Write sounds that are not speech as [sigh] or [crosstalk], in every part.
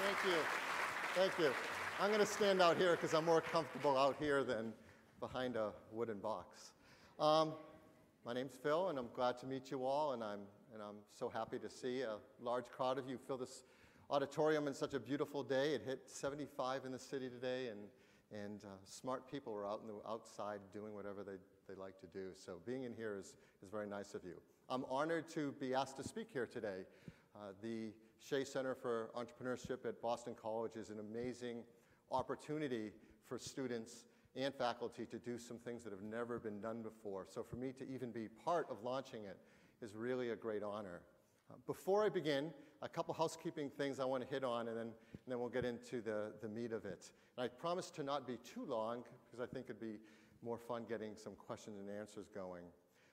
Thank you. Thank you. I'm going to stand out here because I'm more comfortable out here than behind a wooden box. Um, my name's Phil, and I'm glad to meet you all, and I'm, and I'm so happy to see a large crowd of you fill this auditorium in such a beautiful day. It hit 75 in the city today, and, and uh, smart people were out in the outside doing whatever they, they like to do. So being in here is, is very nice of you. I'm honored to be asked to speak here today. Uh, the Shea Center for Entrepreneurship at Boston College is an amazing opportunity for students and faculty to do some things that have never been done before. So for me to even be part of launching it is really a great honor. Uh, before I begin, a couple housekeeping things I want to hit on, and then, and then we'll get into the, the meat of it. And I promise to not be too long, because I think it'd be more fun getting some questions and answers going.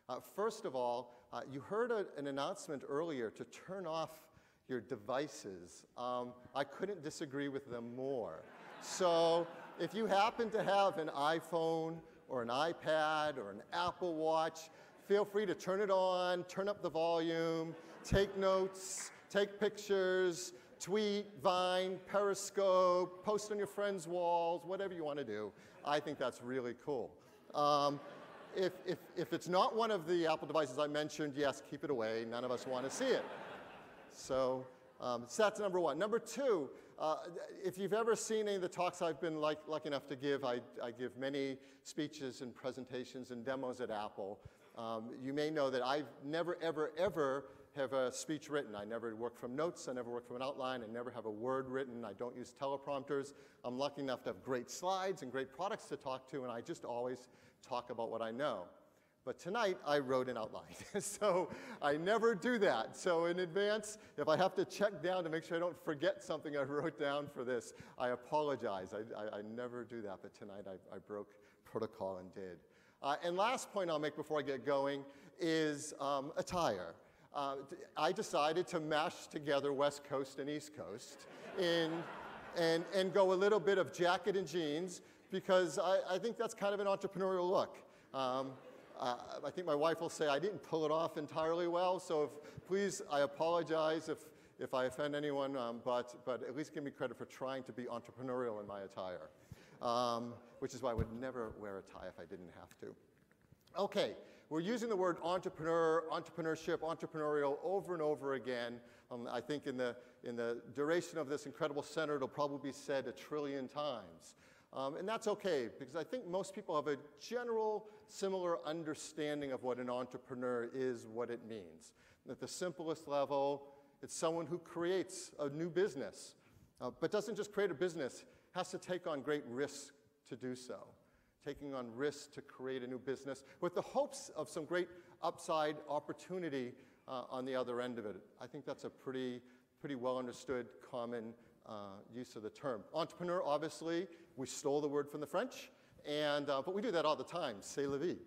Uh, first of all, uh, you heard a, an announcement earlier to turn off your devices. Um, I couldn't disagree with them more. So if you happen to have an iPhone or an iPad or an Apple Watch, feel free to turn it on, turn up the volume, take notes, take pictures, tweet, Vine, Periscope, post on your friends' walls, whatever you want to do. I think that's really cool. Um, if, if, if it's not one of the Apple devices I mentioned, yes, keep it away. None of us want to see it. So, um, so that's number one. Number two, uh, if you've ever seen any of the talks I've been like, lucky enough to give, I, I, give many speeches and presentations and demos at Apple. Um, you may know that I've never, ever, ever have a speech written. I never work from notes. I never work from an outline. I never have a word written. I don't use teleprompters. I'm lucky enough to have great slides and great products to talk to, and I just always talk about what I know. But tonight I wrote an outline. [laughs] so I never do that. So in advance, if I have to check down to make sure I don't forget something I wrote down for this, I apologize. I, I, I never do that. But tonight I, I broke protocol and did. Uh, and last point I'll make before I get going is um, attire. Uh, I decided to mash together West Coast and East Coast in, and, and go a little bit of jacket and jeans because I, I think that's kind of an entrepreneurial look. Um, uh, I think my wife will say I didn't pull it off entirely well, so if, please, I apologize if, if I offend anyone, um, but, but at least give me credit for trying to be entrepreneurial in my attire, um, which is why I would never wear a tie if I didn't have to. Okay, we're using the word entrepreneur, entrepreneurship, entrepreneurial over and over again. Um, I think in the, in the duration of this incredible center, it'll probably be said a trillion times. Um, and that's okay, because I think most people have a general similar understanding of what an entrepreneur is, what it means. At the simplest level, it's someone who creates a new business, uh, but doesn't just create a business, has to take on great risks to do so. Taking on risks to create a new business with the hopes of some great upside opportunity uh, on the other end of it. I think that's a pretty, pretty well understood common uh, use of the term. Entrepreneur, obviously, we stole the word from the French, and, uh, but we do that all the time, c'est la vie.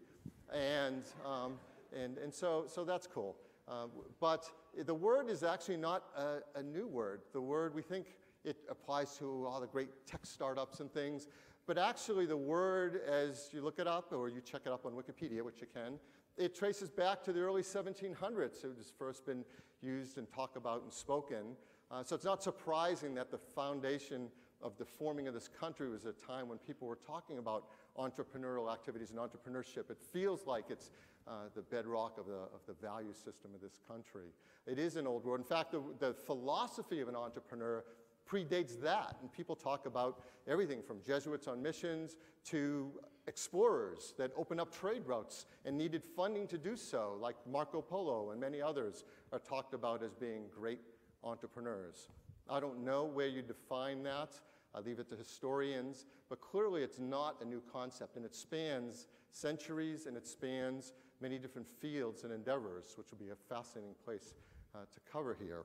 And, um, and, and so, so that's cool. Uh, but the word is actually not a, a, new word. The word, we think it applies to all the great tech startups and things, but actually the word, as you look it up or you check it up on Wikipedia, which you can, it traces back to the early 1700s. It was first been used and talked about and spoken. Uh, so it's not surprising that the foundation of the forming of this country was a time when people were talking about entrepreneurial activities and entrepreneurship. It feels like it's uh, the bedrock of the, of the value system of this country. It is an old word. In fact, the, the philosophy of an entrepreneur predates that. And people talk about everything from Jesuits on missions to explorers that opened up trade routes and needed funding to do so, like Marco Polo and many others are talked about as being great entrepreneurs. I don't know where you define that. I leave it to historians, but clearly it's not a new concept, and it spans centuries and it spans many different fields and endeavors, which will be a fascinating place uh, to cover here.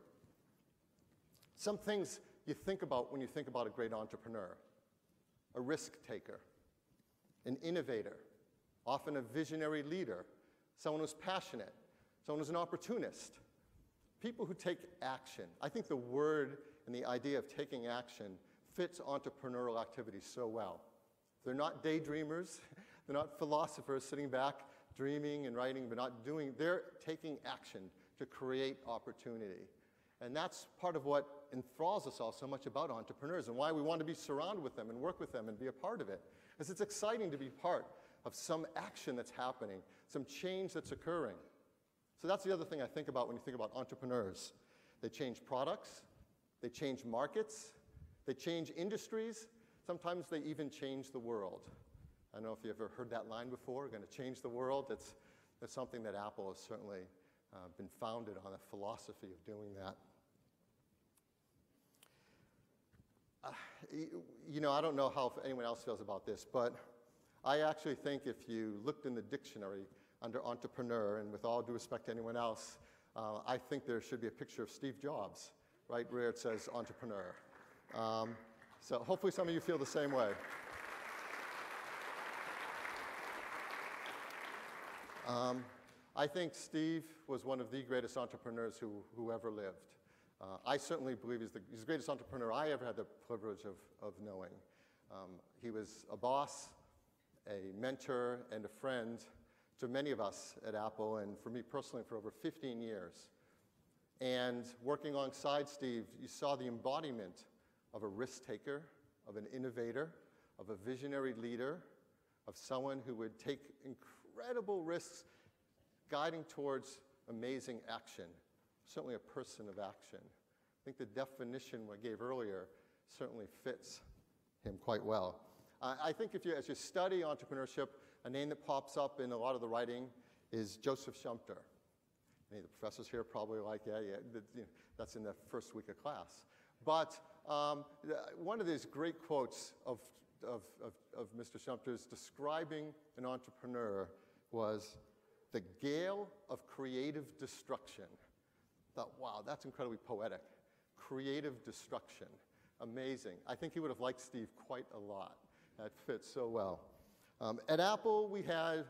Some things you think about when you think about a great entrepreneur a risk taker, an innovator, often a visionary leader, someone who's passionate, someone who's an opportunist, people who take action. I think the word and the idea of taking action fits entrepreneurial activities so well. They're not daydreamers, [laughs] they're not philosophers sitting back dreaming and writing but not doing, they're taking action to create opportunity. And that's part of what enthralls us all so much about entrepreneurs and why we want to be surrounded with them and work with them and be a part of it. Because it's exciting to be part of some action that's happening, some change that's occurring. So that's the other thing I think about when you think about entrepreneurs. They change products, they change markets, they change industries, sometimes they even change the world. I don't know if you've ever heard that line before, going to change the world. It's, it's something that Apple has certainly uh, been founded on a philosophy of doing that. Uh, you know, I don't know how anyone else feels about this, but I actually think if you looked in the dictionary under entrepreneur, and with all due respect to anyone else, uh, I think there should be a picture of Steve Jobs, right where it says entrepreneur. Um, so hopefully some of you feel the same way. Um, I think Steve was one of the greatest entrepreneurs who, who ever lived. Uh, I certainly believe he's the, he's the, greatest entrepreneur I ever had the privilege of, of knowing. Um, he was a boss, a mentor, and a friend to many of us at Apple, and for me personally, for over 15 years. And working alongside Steve, you saw the embodiment of a risk taker, of an innovator, of a visionary leader, of someone who would take incredible risks guiding towards amazing action, certainly a person of action. I think the definition I gave earlier certainly fits him quite well. Uh, I think if you, as you study entrepreneurship, a name that pops up in a lot of the writing is Joseph Schumpeter. Any of the professors here probably like, yeah, yeah, that's in the first week of class. But um, one of these great quotes of, of, of, of Mr. Schumpeter's describing an entrepreneur was the gale of creative destruction. I Thought, wow, that's incredibly poetic. Creative destruction. Amazing. I think he would have liked Steve quite a lot. That fits so well. Um, at Apple, we had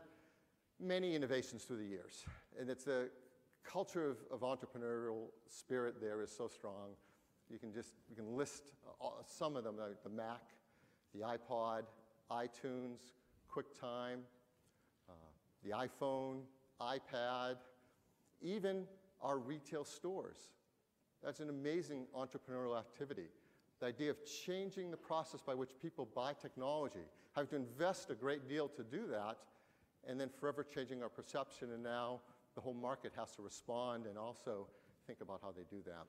many innovations through the years, and it's a culture of, of entrepreneurial spirit there is so strong. You can just you can list all, some of them: like the Mac, the iPod, iTunes, QuickTime, uh, the iPhone, iPad, even our retail stores. That's an amazing entrepreneurial activity. The idea of changing the process by which people buy technology, having to invest a great deal to do that, and then forever changing our perception, and now the whole market has to respond and also think about how they do that.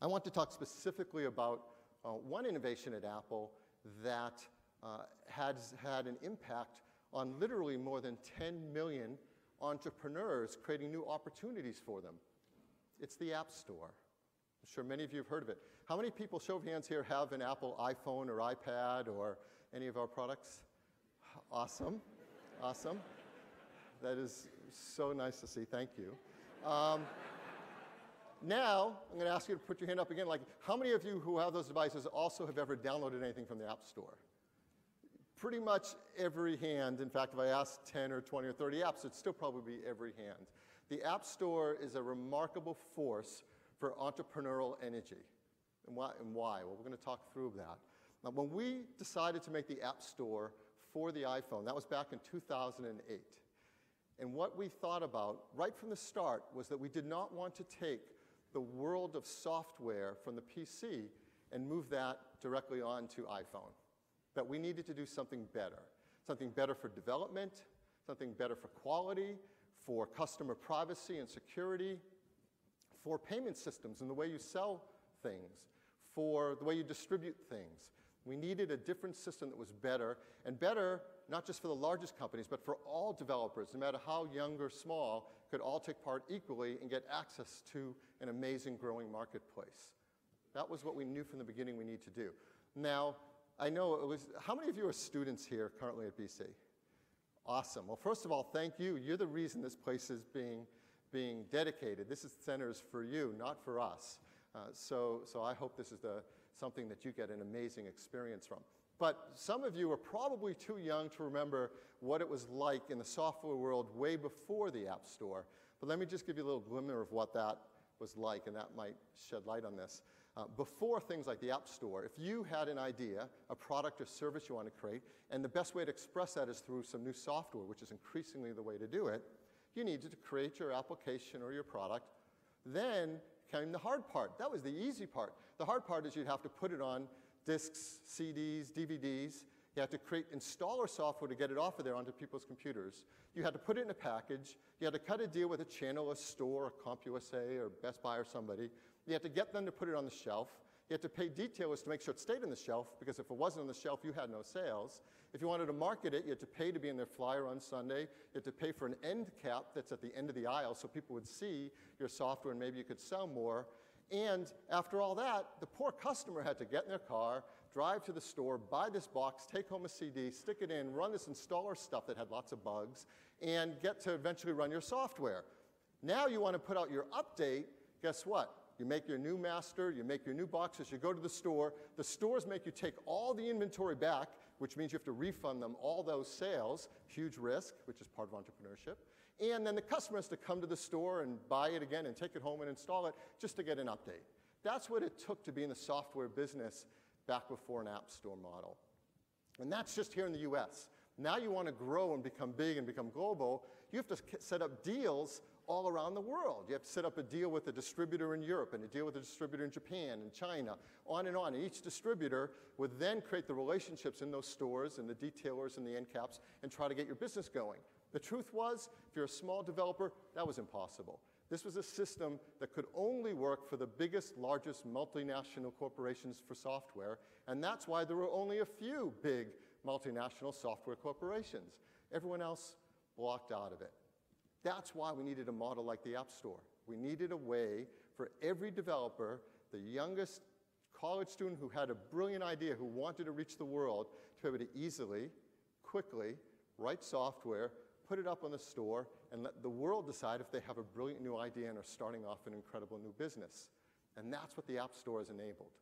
I want to talk specifically about uh, one innovation at Apple that uh, has had an impact on literally more than 10 million entrepreneurs, creating new opportunities for them. It's the App Store. I'm sure many of you have heard of it. How many people, show of hands here, have an Apple iPhone or iPad or any of our products? Awesome. Awesome. That is so nice to see. Thank you. Um, now, I'm going to ask you to put your hand up again. Like, how many of you who have those devices also have ever downloaded anything from the App Store? Pretty much every hand. In fact, if I ask 10 or 20 or 30 apps, it'd still probably be every hand. The App Store is a remarkable force for entrepreneurial energy. And why? And why? Well, we're going to talk through that. Now, when we decided to make the App Store for the iPhone, that was back in 2008. And what we thought about right from the start was that we did not want to take the world of software from the PC and move that directly onto iPhone. That we needed to do something better. Something better for development, something better for quality, for customer privacy and security, for payment systems and the way you sell things, for the way you distribute things. We needed a different system that was better, and better not just for the largest companies, but for all developers, no matter how young or small, could all take part equally and get access to an amazing growing marketplace. That was what we knew from the beginning we need to do. Now, I know it was, how many of you are students here currently at BC? Awesome. Well, first of all, thank you. You're the reason this place is being, being dedicated. This is centers for you, not for us. Uh, so, so I hope this is the, something that you get an amazing experience from. But some of you are probably too young to remember what it was like in the software world way before the App Store. But let me just give you a little glimmer of what that was like, and that might shed light on this. Uh, before things like the App Store, if you had an idea, a product or service you want to create, and the best way to express that is through some new software, which is increasingly the way to do it, you needed to create your application or your product, then came the hard part. That was the easy part. The hard part is you'd have to put it on discs, CDs, DVDs. You had to create installer software to get it off of there onto people's computers. You had to put it in a package. You had to cut a deal with a channel, a store, a CompUSA, or Best Buy or somebody. You had to get them to put it on the shelf. You had to pay detailers to make sure it stayed on the shelf because if it wasn't on the shelf, you had no sales. If you wanted to market it, you had to pay to be in their flyer on Sunday. You had to pay for an end cap that's at the end of the aisle so people would see your software and maybe you could sell more. And after all that, the poor customer had to get in their car, drive to the store, buy this box, take home a CD, stick it in, run this installer stuff that had lots of bugs, and get to eventually run your software. Now you want to put out your update, guess what? You make your new master, you make your new boxes, you go to the store. The stores make you take all the inventory back, which means you have to refund them all those sales, huge risk, which is part of entrepreneurship. And then the customer has to come to the store and buy it again and take it home and install it just to get an update. That's what it took to be in the software business back before an app store model. And that's just here in the US. Now you want to grow and become big and become global, you have to set up deals all around the world. You have to set up a deal with a distributor in Europe and a deal with a distributor in Japan and China, on and on. And each distributor would then create the relationships in those stores and the detailers and the end caps and try to get your business going. The truth was, if you're a small developer, that was impossible. This was a system that could only work for the biggest, largest multinational corporations for software, and that's why there were only a few big multinational software corporations. Everyone else blocked out of it. That's why we needed a model like the App Store. We needed a way for every developer, the youngest college student who had a brilliant idea, who wanted to reach the world, to be able to easily, quickly write software, put it up on the store, and let the world decide if they have a brilliant new idea and are starting off an incredible new business. And that's what the App Store has enabled.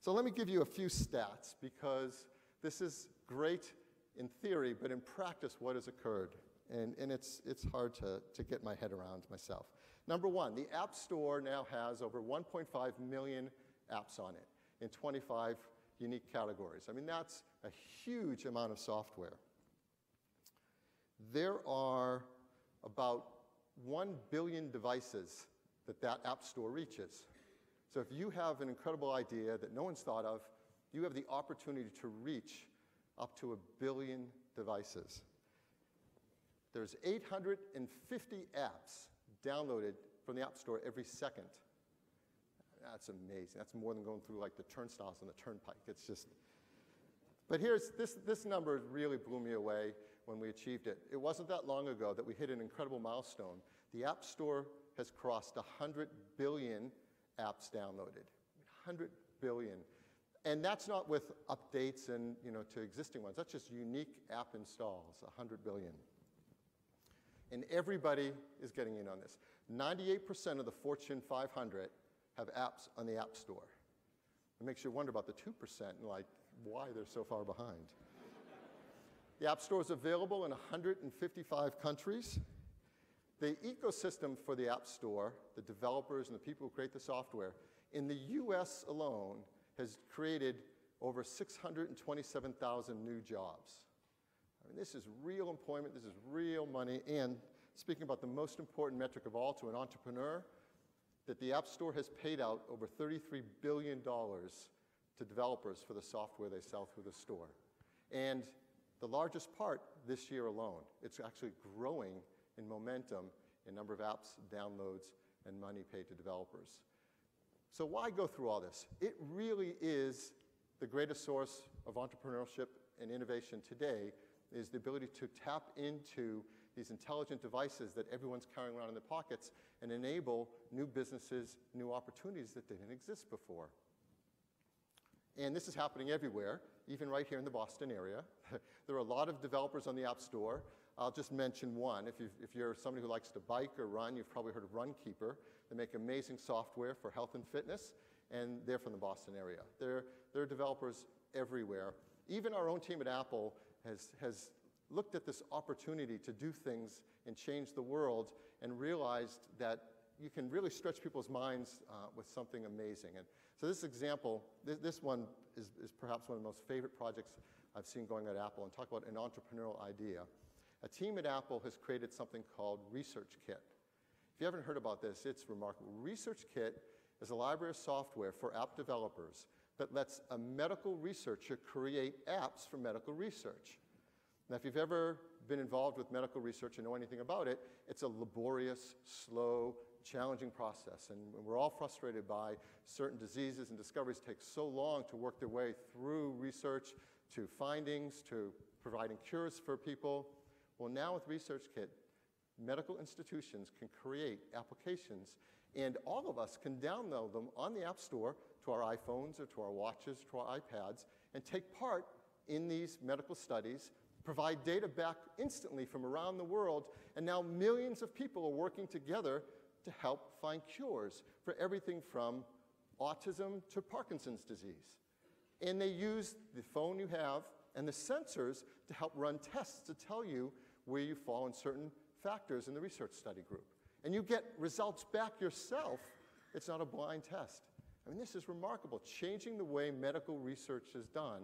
So let me give you a few stats because this is great in theory, but in practice, what has occurred? and, and it's, it's hard to, to get my head around myself. Number one, the App Store now has over 1.5 million apps on it in 25 unique categories. I mean, that's a huge amount of software. There are about 1 billion devices that that App Store reaches. So if you have an incredible idea that no one's thought of, you have the opportunity to reach up to a billion devices. There's 850 apps downloaded from the App Store every second. That's amazing. That's more than going through like the turnstiles on the turnpike. It's just. But here's this, this number really blew me away when we achieved it. It wasn't that long ago that we hit an incredible milestone. The App Store has crossed 100 billion apps downloaded. 100 billion. And that's not with updates and, you know, to existing ones. That's just unique app installs, 100 billion and everybody is getting in on this. 98% of the Fortune 500 have apps on the App Store. It makes you wonder about the 2% and like why they're so far behind. The App Store is available in 155 countries. The ecosystem for the App Store, the developers and the people who create the software, in the US alone has created over 627,000 new jobs. I mean, this is real employment, this is real money, and speaking about the most important metric of all to an entrepreneur, that the App Store has paid out over $33 billion to developers for the software they sell through the store. And the largest part this year alone. It's actually growing in momentum in number of apps, downloads, and money paid to developers. So why go through all this? It really is the greatest source of entrepreneurship and innovation today is the ability to tap into these intelligent devices that everyone's carrying around in their pockets and enable new businesses, new opportunities that didn't exist before. And this is happening everywhere, even right here in the Boston area. [laughs] there are a lot of developers on the App Store. I'll just mention one. If, if you're somebody who likes to bike or run, you've probably heard of Runkeeper. They make amazing software for health and fitness, and they're from the Boston area. There, there are developers everywhere. Even our own team at Apple has, has looked at this opportunity to do things and change the world and realized that you can really stretch people's minds uh, with something amazing. And so this example, this, this one is, is perhaps one of the most favorite projects I've seen going at Apple and talk about an entrepreneurial idea. A team at Apple has created something called ResearchKit. If you haven't heard about this, it's remarkable. ResearchKit is a library of software for app developers that lets a medical researcher create apps for medical research. Now, if you've ever been involved with medical research and know anything about it, it's a laborious, slow, challenging process. And we're all frustrated by certain diseases and discoveries take so long to work their way through research to findings to providing cures for people. Well, now with ResearchKit, medical institutions can create applications and all of us can download them on the App Store to our iPhones or to our watches, to our iPads, and take part in these medical studies provide data back instantly from around the world, and now millions of people are working together to help find cures for everything from autism to Parkinson's disease. And they use the phone you have and the sensors to help run tests to tell you where you fall in certain factors in the research study group. And you get results back yourself. It's not a blind test. I mean, this is remarkable, changing the way medical research is done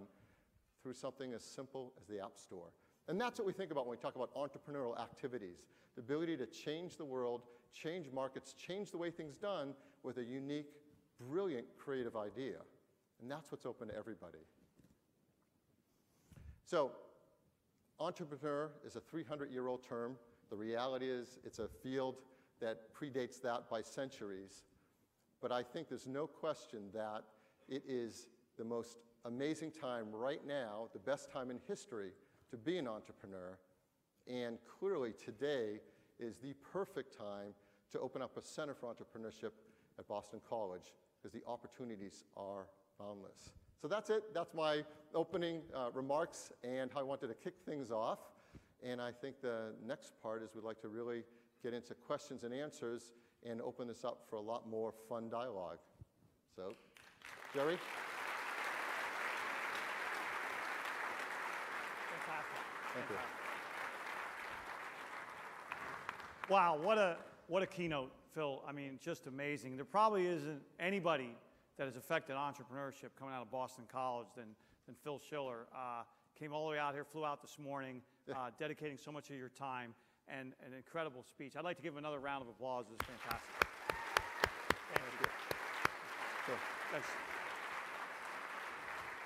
through something as simple as the App Store. And that's what we think about when we talk about entrepreneurial activities the ability to change the world, change markets, change the way things done with a unique, brilliant, creative idea. And that's what's open to everybody. So, entrepreneur is a 300 year old term. The reality is, it's a field that predates that by centuries. But I think there's no question that it is the most amazing time right now, the best time in history to be an entrepreneur. And clearly, today is the perfect time to open up a center for entrepreneurship at Boston College because the opportunities are boundless. So that's it. That's my opening uh, remarks and how I wanted to kick things off. And I think the next part is we'd like to really get into questions and answers and open this up for a lot more fun dialogue. So, Jerry? Thank you. Wow, what a, what a keynote, Phil. I mean, just amazing. There probably isn't anybody that has affected entrepreneurship coming out of Boston College than, than Phil Schiller. Uh, came all the way out here, flew out this morning, uh, dedicating so much of your time and an incredible speech. I'd like to give another round of applause. It was fantastic. Thank you. Sure. Thanks.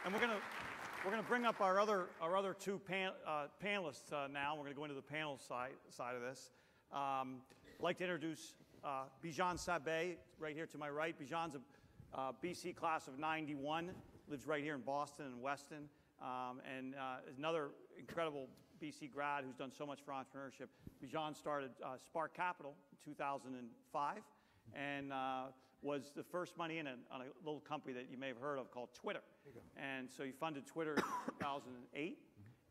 And we're going to we're going to bring up our other, our other two pan, uh, panelists uh, now. We're going to go into the panel side, side of this. Um, I'd like to introduce uh, Bijan Sabet, right here to my right. Bijan's a uh, BC class of 91, lives right here in Boston and Weston, um, and uh, another incredible BC grad who's done so much for entrepreneurship. Bijan started uh, Spark Capital in 2005 and was the first money in a, on a little company that you may have heard of called Twitter. And so he funded Twitter in 2008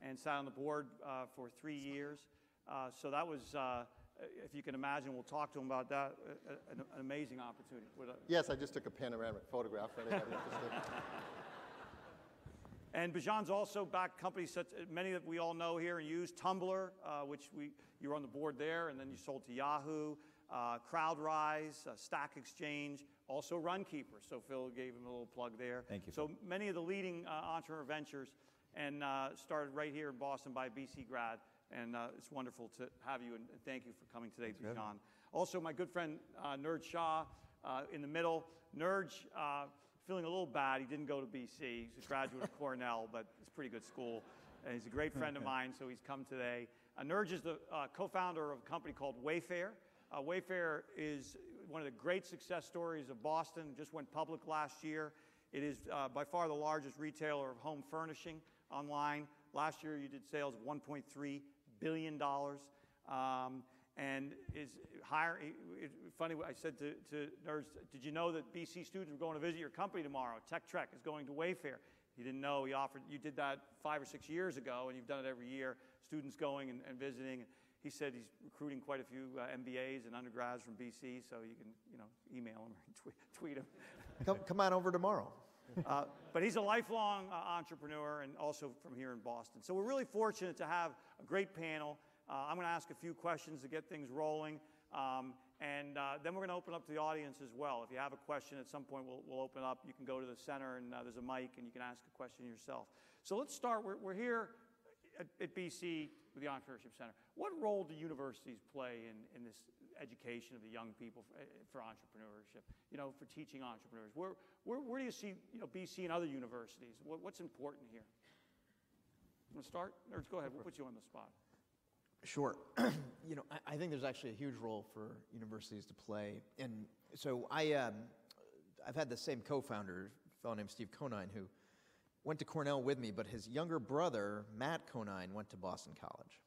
and sat on the board uh, for three years. Uh, so that was, uh, if you can imagine, we'll talk to him about that, uh, an, an, amazing opportunity. yes, I just took a panoramic photograph for anybody interested. And Bijan's also backed companies such many that we all know here and use Tumblr, uh, which we you were on the board there, and then you sold to Yahoo uh, CrowdRise, uh, Stack Exchange, also Runkeeper. So Phil gave him a little plug there. Thank you. So many of the leading uh, entrepreneur ventures and uh, started right here in Boston by BC grad. And uh, it's wonderful to have you and thank you for coming today, John. Also, my good friend uh, Niraj Shah in the middle. Niraj, feeling a little bad. He didn't go to BC. He's a graduate of Cornell, but it's a pretty good school. And he's a great friend of [laughs] mine, so he's come today. Uh, is the uh, co-founder of a company called Wayfair. Uh, Wayfair is one of the great success stories of Boston, just went public last year. It is uh, by far the largest retailer of home furnishing online. Last year, you did sales of $1.3 billion. Um, and is higher. It, funny, I said to, to Niraj, did you know that BC students are going to visit your company tomorrow? Tech Trek is going to Wayfair. He didn't know. He offered. You did that five or six years ago, and you've done it every year. Students going and, and visiting he said he's recruiting quite a few uh, MBAs and undergrads from BC, so you can, you know, email him or [laughs] tweet, tweet him. come, come on over tomorrow. uh, but he's a lifelong uh, entrepreneur and also from here in Boston. So we're really fortunate to have a great panel. Uh, I'm going to ask a few questions to get things rolling. Um, and uh, then we're going to open up to the audience as well. If you have a question at some point, we'll, we'll open up. You can go to the center and uh, there's a mic and you can ask a question yourself. So let's start. We're, we're here at, at BC with the Entrepreneurship Center. What role do universities play in, in this education of the young people for, for entrepreneurship, you know, for teaching entrepreneurs? Where, where, where do you see, you know, BC and other universities? What, what's important here? Want to start? Or go ahead, we'll put you on the spot. Sure. [clears throat] you know, I, I think there's actually a huge role for universities to play. And so I, um, I've had the same co-founder, a fellow named Steve Conine, who went to Cornell with me, but his younger brother, Matt Conine, went to Boston College.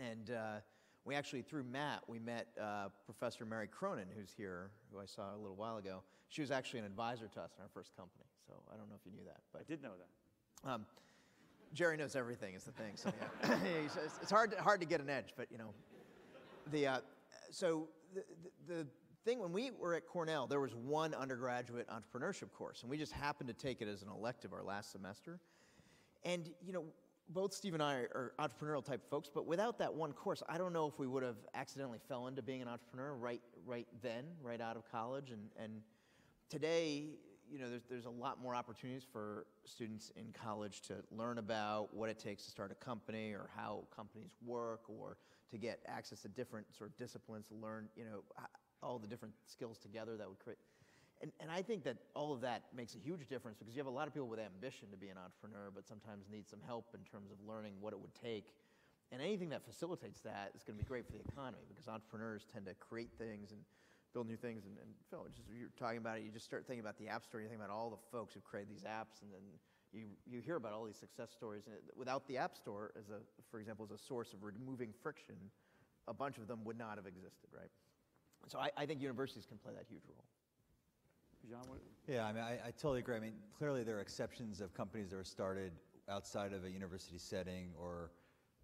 And uh, we actually, through Matt, we met uh, Professor Mary Cronin, who's here, who I saw a little while ago. She was actually an advisor to us in our first company. So I don't know if you knew that. But, I did know that. um, Jerry knows everything is the thing. So yeah. [laughs] It's- it's hard to, hard to get an edge, but you know, the uh, so the, the the thing when we were at Cornell, there was one undergraduate entrepreneurship course, and we just happened to take it as an elective our last semester. And you know, both Steve and I are entrepreneurial type folks, but without that one course, I don't know if we would have accidentally fell into being an entrepreneur right right then, right out of college, and and today, you know, there's, there's a lot more opportunities for students in college to learn about what it takes to start a company or how companies work or to get access to different sort of disciplines to learn, you know, all the different skills together that would create. And, and I think that all of that makes a huge difference because you have a lot of people with ambition to be an entrepreneur, but sometimes need some help in terms of learning what it would take. And anything that facilitates that is going to be great for the economy because entrepreneurs tend to create things and build new things. And, and Phil, just you're talking about it, you just start thinking about the App Store, you think about all the folks who create these apps, and then you, you hear about all these success stories. And it, without the App Store, as a, for example, as a source of removing friction, a bunch of them would not have existed, right? So I, I think universities can play that huge role. John, what, Yeah, I mean, I, I totally agree. I mean, clearly there are exceptions of companies that are started outside of a university setting or,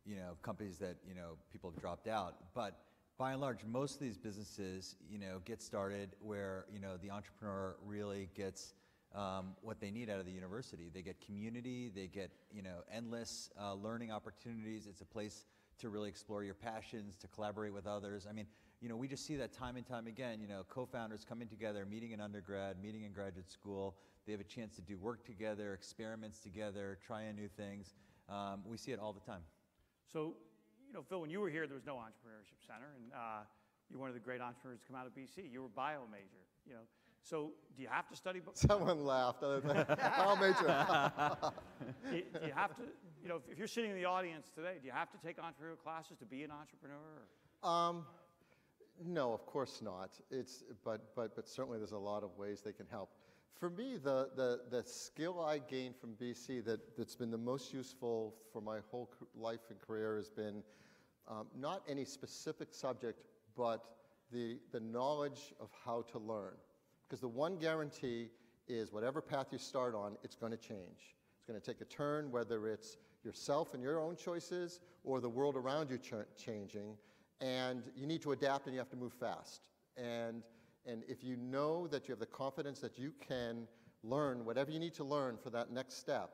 you know, companies that, you know, people have dropped out. But by and large, most of these businesses, you know, get started where, you know, the entrepreneur really gets um, what they need out of the university. They get community, they get, you know, endless uh, learning opportunities. It's a place to really explore your passions, to collaborate with others. I mean, you know, we just see that time and time again. You know, co-founders coming together, meeting in undergrad, meeting in graduate school. They have a chance to do work together, experiments together, trying new things. Um, we see it all the time. So, you know, Phil, when you were here, there was no entrepreneurship center, and uh, you're one of the great entrepreneurs to come out of BC. You were a bio major, you know. So, do you have to study? bu- Someone laughed. other than- I'll major. [laughs] do you do you have to, you know, if- if you're sitting in the audience today, do you have to take entrepreneurial classes to be an entrepreneur? or- Um, no, of course not. It's, but, but, but certainly there's a lot of ways they can help. For me, the, the, the skill I gained from BC that, that's been the most useful for my whole life and career has been um, not any specific subject, but the, the knowledge of how to learn. Because the one guarantee is whatever path you start on, it's going to change. It's going to take a turn, whether it's yourself and your own choices or the world around you ch- changing. And you need to adapt and you have to move fast. And, and if you know that you have the confidence that you can learn whatever you need to learn for that next step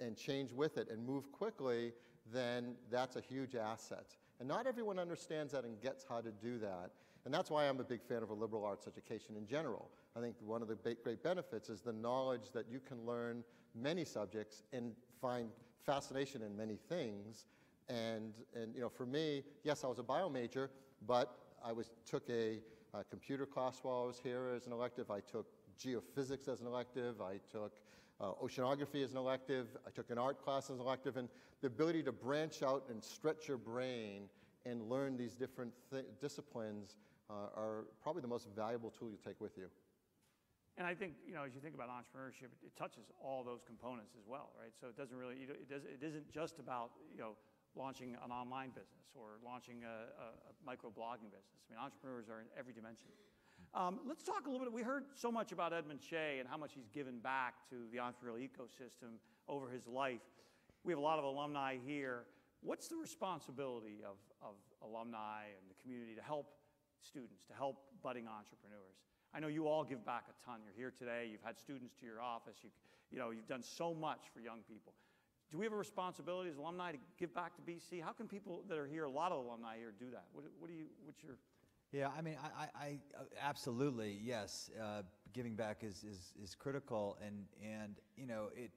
and change with it and move quickly, then that's a huge asset. And not everyone understands that and gets how to do that. And that's why I'm a big fan of a liberal arts education in general. I think one of the great benefits is the knowledge that you can learn many subjects and find fascination in many things. And, and you know, for me, yes, I was a bio major, but I was, took a, a computer class while I was here as an elective. I took geophysics as an elective. I took uh, oceanography as an elective. I took an art class as an elective. And the ability to branch out and stretch your brain and learn these different th- disciplines uh, are probably the most valuable tool you take with you. And I think, you know, as you think about entrepreneurship, it, it touches all those components as well, right? So it doesn't really, it, does, it isn't just about, you know, launching an online business or launching a, a, a micro-blogging business. I mean, entrepreneurs are in every dimension. Um, let's talk a little bit. We heard so much about Edmund Shea and how much he's given back to the entrepreneurial ecosystem over his life. We have a lot of alumni here. What's the responsibility of, of alumni and the community to help students, to help budding entrepreneurs? I know you all give back a ton. You're here today. You've had students to your office. You, you know, you've done so much for young people. Do we have a responsibility as alumni to give back to BC? How can people that are here, a lot of alumni here, do that? What, what do you, what's your, Yeah, I mean, I, I, absolutely yes. Uh, giving back is, is, is critical, and and you know it,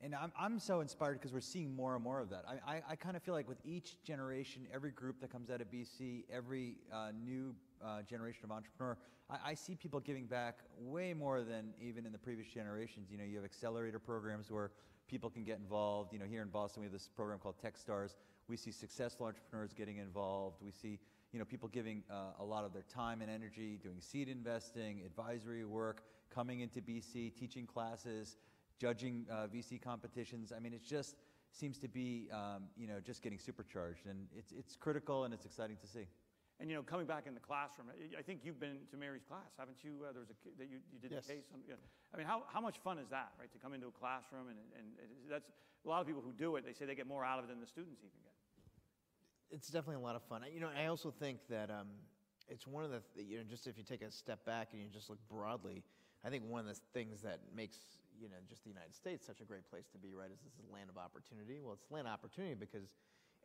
And I'm, I'm so inspired because we're seeing more and more of that. I, I, I kind of feel like with each generation, every group that comes out of BC, every uh, new uh, generation of entrepreneur, I, I see people giving back way more than even in the previous generations. You know, you have accelerator programs where people can get involved. You know, here in Boston, we have this program called TechStars. We see successful entrepreneurs getting involved. We see, you know, people giving uh, a lot of their time and energy, doing seed investing, advisory work, coming into BC, teaching classes, judging uh, VC competitions. I mean, it just seems to be, um, you know, just getting supercharged, and it's it's critical and it's exciting to see. And you know, coming back in the classroom, I- think you've been to Mary's class, haven't you? Uh, there was a that you, you did Yes. the case. On, yeah. I mean, how, how much fun is that, right? To come into a classroom and, and that's a lot of people who do it. They say they get more out of it than the students even get. it's definitely a lot of fun. I- You know, I also think that um, it's one of the, th- you know, just if you take a step back and you just look broadly, I think one of the things that makes, you know, just the United States such a great place to be, right, is this is a land of opportunity. Well, it's a land of opportunity because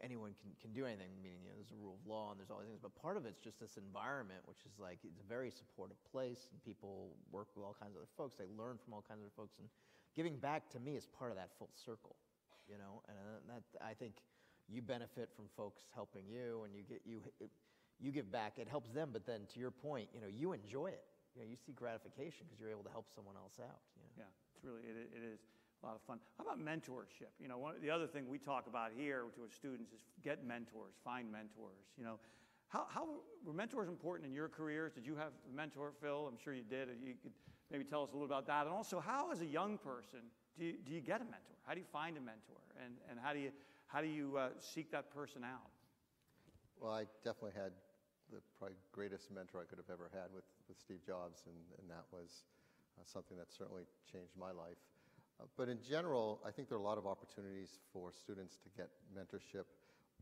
anyone can, can do anything, meaning, you know, there's a rule of law and there's all these things. But part of it's just this environment, which is like, it's a very supportive place and people work with all kinds of other folks. They learn from all kinds of other folks. And giving back to me is part of that full circle, you know, and uh, that, I think, you benefit from folks helping you and you get you you give back it helps them but then to your point you know you enjoy it you know you see gratification because you're able to help someone else out you know? Yeah, it's really, it, it is a lot of fun. How about mentorship? You know, one, the other thing we talk about here to our students is get mentors, find mentors. You know, how, how were mentors important in your careers? Did you have a mentor, Phil? I'm sure you did. You could maybe tell us a little about that. And also, how, as a young person, do you, do you get a mentor? How do you find a mentor? And, and how do you, how do you uh, seek that person out? Well, I definitely had the probably greatest mentor I could have ever had with, with Steve Jobs, and, and that was uh, something that certainly changed my life. But in general, I think there are a lot of opportunities for students to get mentorship.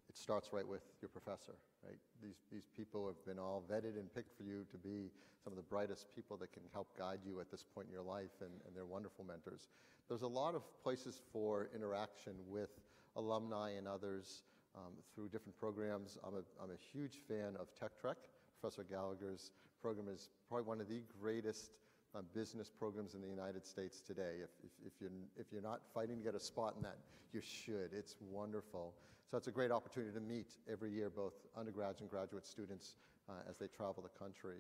It starts right with your professor, right? These, these people have been all vetted and picked for you to be some of the brightest people that can help guide you at this point in your life, and, and they're wonderful mentors. There's a lot of places for interaction with alumni and others um, through different programs. I'm a, I'm a huge fan of Tech Trek. Professor Gallaugher's program is probably one of the greatest uh, business programs in the United States today. If, if, if, you're, if you're not fighting to get a spot in that, you should. It's wonderful. So it's a great opportunity to meet every year both undergrads and graduate students uh, as they travel the country.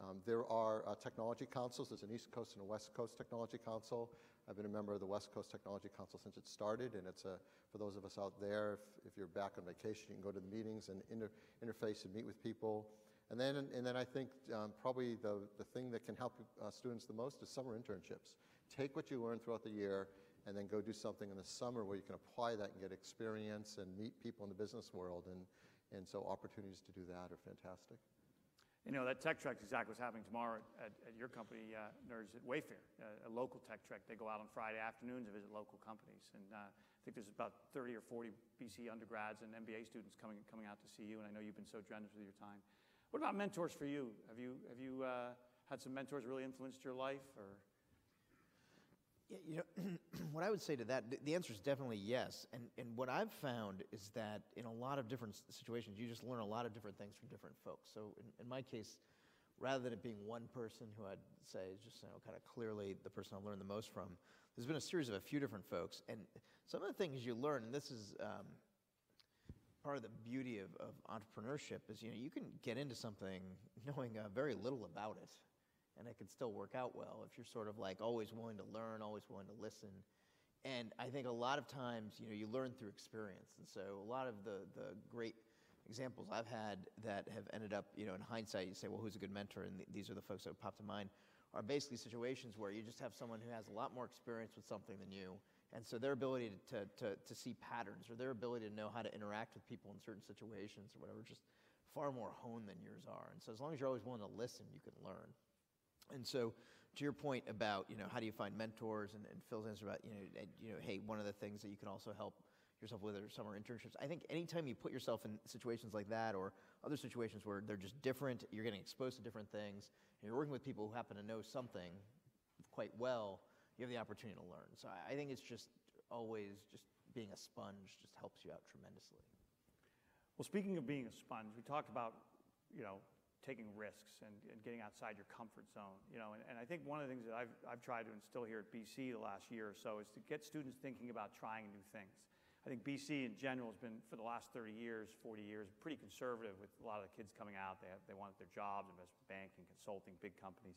Um, there are uh, technology councils. There's an East Coast and a West Coast Technology Council. I've been a member of the West Coast Technology Council since it started, and it's a, for those of us out there, if, if you're back on vacation, you can go to the meetings and inter, interface and meet with people. And then, and then I think um, probably the, the thing that can help uh, students the most is summer internships. Take what you learn throughout the year and then go do something in the summer where you can apply that and get experience and meet people in the business world. And, and so opportunities to do that are fantastic. You know, that tech trek is exactly what's happening tomorrow at, at your company, uh, Niraj's at Wayfair, uh, a local tech trek. They go out on Friday afternoons and visit local companies. And uh, I think there's about 30 or 40 BC undergrads and MBA students coming, coming out to see you. And I know you've been so generous with your time. What about mentors for you? Have you, have you uh, had some mentors really influenced your life? Or Yeah, you know, [clears throat] what I would say to that, th- the answer is definitely yes. And, and what I've found is that in a lot of different situations, you just learn a lot of different things from different folks. So in, in my case, rather than it being one person who I'd say is just you know, kind of clearly the person I've learned the most from, there's been a series of a few different folks. And some of the things you learn, and this is um, part of the beauty of, of entrepreneurship, is you know you can get into something [laughs] knowing uh, very little about it and it can still work out well if you're sort of like always willing to learn, always willing to listen. And I think a lot of times, you know, you learn through experience. And so a lot of the, the great examples I've had that have ended up, you know, in hindsight, you say, well, who's a good mentor? And th- these are the folks that pop to mind, are basically situations where you just have someone who has a lot more experience with something than you. And so their ability to, to, to see patterns or their ability to know how to interact with people in certain situations or whatever, just far more honed than yours are. And so as long as you're always willing to listen, you can learn. And so, to your point about you know how do you find mentors and, and Phil's answer about you know and, you know hey one of the things that you can also help yourself with are summer internships. I think anytime you put yourself in situations like that or other situations where they're just different, you're getting exposed to different things, and you're working with people who happen to know something quite well, you have the opportunity to learn. So I, I think it's just always just being a sponge just helps you out tremendously. Well, speaking of being a sponge, we talked about, you know, taking risks and, and getting outside your comfort zone. You know, and, and I think one of the things that I've, I've tried to instill here at BC the last year or so is to get students thinking about trying new things. I think BC in general has been, for the last 30 years, 40 years, pretty conservative with a lot of the kids coming out. They, have, they want their jobs, investment banking, consulting, big companies.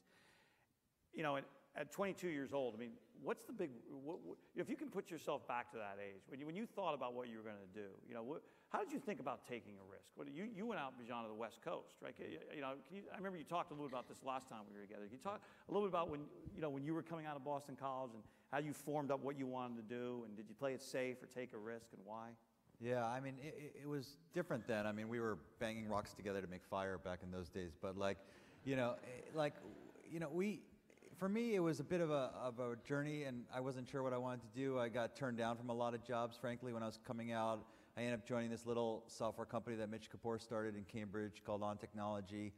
You know, at, at 22 years old, I mean, what's the big, what, what, if you can put yourself back to that age, when you, when you thought about what you were going to do, you know, what, how did you think about taking a risk? What, you, you went out, Bijan, to the West Coast, right? You, know, you, I remember you talked a little bit about this last time we were together. Can you talk a little bit about when, you know, when you were coming out of Boston College and how you formed up what you wanted to do, and did you play it safe or take a risk, and why? Yeah, I mean, it, it was different then. I mean, we were banging rocks together to make fire back in those days. But like, you know, eh, like, you know, we, for me, it was a bit of a, of a journey, and I wasn't sure what I wanted to do. I got turned down from a lot of jobs, frankly, when I was coming out. I ended up joining this little software company that Mitch Kapor started in Cambridge called On Technology,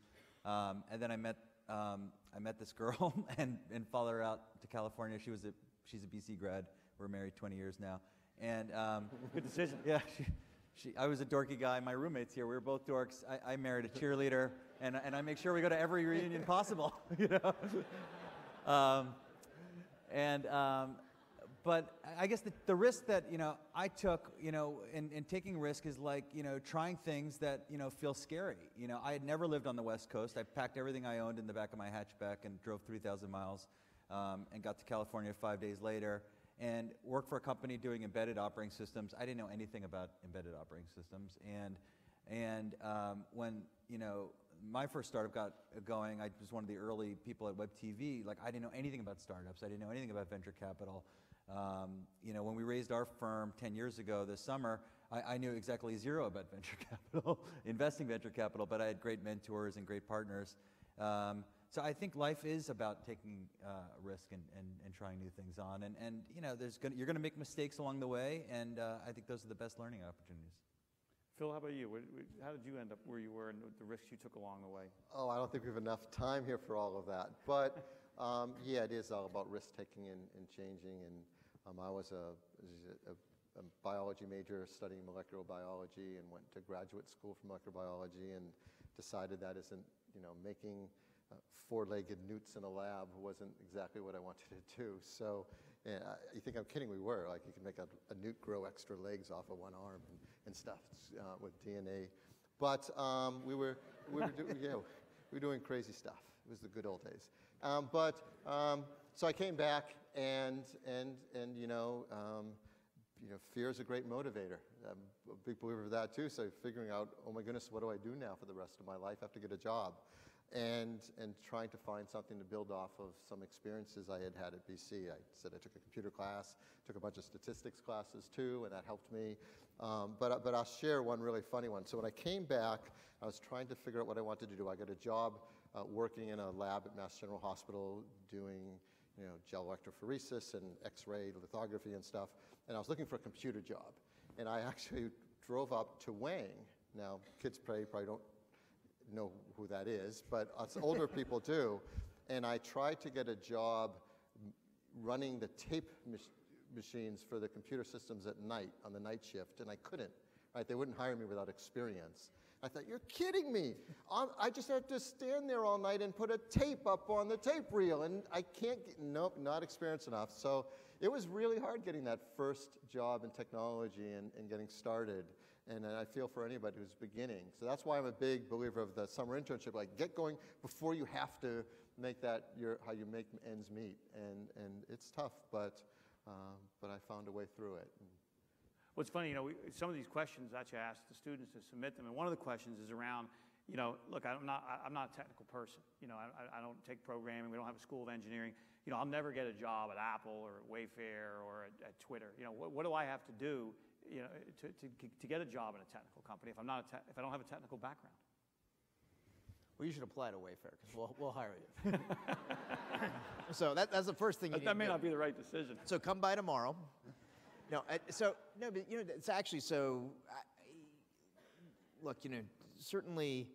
um, and then I met um, I met this girl [laughs] and and followed her out to California. She was a she's a BC grad. We're married 20 years now. And um, [laughs] good decision. Yeah, she, she, I was a dorky guy. My roommates here, we were both dorks. I, I married a cheerleader, and, and I make sure we go to every reunion possible. [laughs] You know, um, and um, but I guess the, the risk that you know I took, you know, in, in taking risk is like you know trying things that you know feel scary. You know, I had never lived on the West Coast. I packed everything I owned in the back of my hatchback and drove 3,000 miles, um, and got to California five days later and worked for a company doing embedded operating systems. I didn't know anything about embedded operating systems, and and um, when you know my first startup got going, I was one of the early people at Web TV. Like I didn't know anything about startups. I didn't know anything about venture capital. Um, you know, when we raised our firm 10 years ago this summer, I, I knew exactly zero about [laughs] venture capital, investing venture capital, but I had great mentors and great partners. Um, so I think life is about taking uh, risk and, and, and trying new things on. And, and you know, there's gonna, you're going to make mistakes along the way, and uh, I think those are the best learning opportunities. Phil, how about you? How did you end up where you were and the risks you took along the way? Oh, I don't think we have enough time here for all of that. But um, yeah, it is all about risk taking and, and changing. And um, I was a, a, a, biology major studying molecular biology and went to graduate school for molecular biology and decided that isn't, you know, making uh, four-legged newts in a lab wasn't exactly what I wanted to do. So you think I'm kidding? We were. Like you can make a, a newt grow extra legs off of one arm and, and stuff uh, with DNA. But um, we were, we were, do, [laughs] yeah, we were doing crazy stuff. It was the good old days. Um, but um, so I came back and, and, and you know, um, you know, fear is a great motivator. I'm a big believer of that too. So figuring out, oh my goodness, what do I do now for the rest of my life? I have to get a job and, and trying to find something to build off of some experiences I had had at BC. I said I took a computer class, took a bunch of statistics classes too, and that helped me. Um, but, but I'll share one really funny one. So when I came back, I was trying to figure out what I wanted to do. I got a job uh, working in a lab at Mass General Hospital doing you know, gel electrophoresis and X-ray lithography and stuff, and I was looking for a computer job. And I actually drove up to Wang. Now, kids probably, probably don't know who that is, but us older people do. And I tried to get a job running the tape mach machines for the computer systems at night on the night shift, and I couldn't. Right? They wouldn't hire me without experience. I thought, you're kidding me. I'm, i just have to stand there all night and put a tape up on the tape reel, and I can't get, nope, not experienced enough. So it was really hard getting that first job in technology and, and getting started and I feel for anybody who's beginning. So that's why I'm a big believer of the summer internship. Like, get going before you have to make that your how you make ends meet, and and it's tough, but um, but I found a way through it. What's funny, you know, we, some of these questions that you ask the students to submit them, and one of the questions is around, you know, look, I'm not I'm not a technical person. You know, I, I don't take programming. We don't have a school of engineering. You know, I'll never get a job at Apple or at Wayfair or at, at Twitter. You know, what, what do I have to do you know, to, to, to get a job in a technical company if, I'm not a te- if I don't have a technical background? Well, you should apply to Wayfair because we'll, we'll hire you. [laughs] so that, that's the first thing you that, that may not be the right decision. So come by tomorrow. No, uh, so no, but you know, it's actually so. I, look, you know, certainly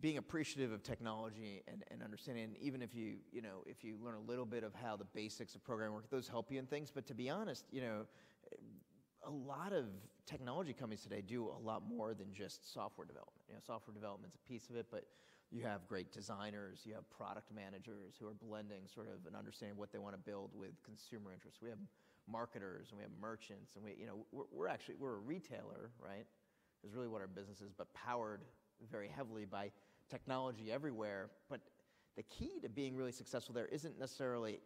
being appreciative of technology and, and understanding, and even if you, you know, if you learn a little bit of how the basics of programming work, those help you in things. But to be honest, you know, a lot of technology companies today do a lot more than just software development. You know, software development's a piece of it, but You have great designers. You have product managers who are blending sort of and understanding of what they want to build with consumer interests. We have marketers and we have merchants and we, you know, we're, we're actually we're a retailer, right? Is really what our business is, but powered very heavily by technology everywhere. But the key to being really successful there isn't necessarily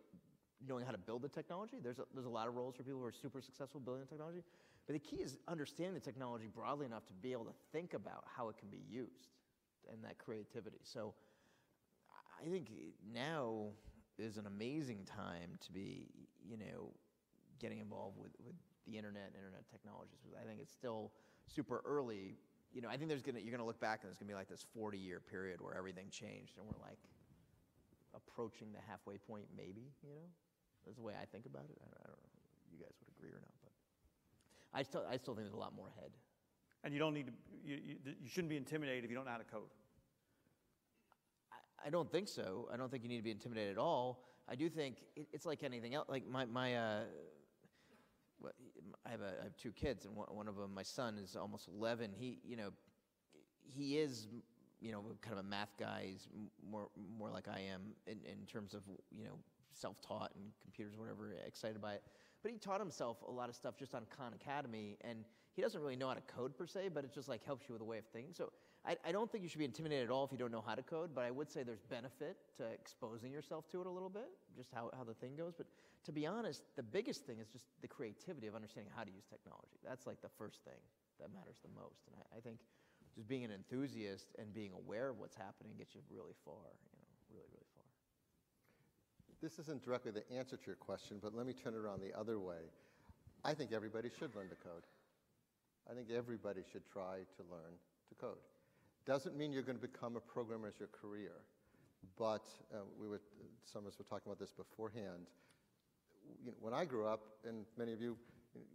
knowing how to build the technology. There's a, there's a lot of roles for people who are super successful building the technology. But the key is understanding the technology broadly enough to be able to think about how it can be used and that creativity. So I think now is an amazing time to be, you know, getting involved with, with the internet and internet technologies. I think it's still super early. You know, I think there's gonna you're gonna look back and there's gonna be like this 40 year period where everything changed and we're like approaching the halfway point, maybe. You know, that's the way I think about it. I don't, I don't know if you guys would agree or not, but I still I still think there's a lot more ahead. And you don't need to, you, you, you shouldn't be intimidated if you don't know how to code. I, I don't think so. I don't think you need to be intimidated at all. I do think it, it's like anything else. Like my my. Uh, what- I have, a, I have two kids, and one, one of them, my son, is almost 11. He, you know, he is, you know, kind of a math guy. He's more, more like I am in, in terms of, you know, self-taught and computers, whatever, excited by it. But he taught himself a lot of stuff just on Khan Academy, and he doesn't really know how to code per se, but it just like helps you with a way of thinking. So I, I don't think you should be intimidated at all if you don't know how to code, but I would say there's benefit to exposing yourself to it a little bit, just how, how the thing goes. But to be honest, the biggest thing is just the creativity of understanding how to use technology. That's like the first thing that matters the most. And I, I think just being an enthusiast and being aware of what's happening gets you really far, you know, really, really far. This isn't directly the answer to your question, but let me turn it around the other way. I think everybody should learn to code. I think everybody should try to learn to code. Doesn't mean you're going to become a programmer as your career, but uh, we were, some of us were talking about this beforehand. You know, when I grew up, and many of you,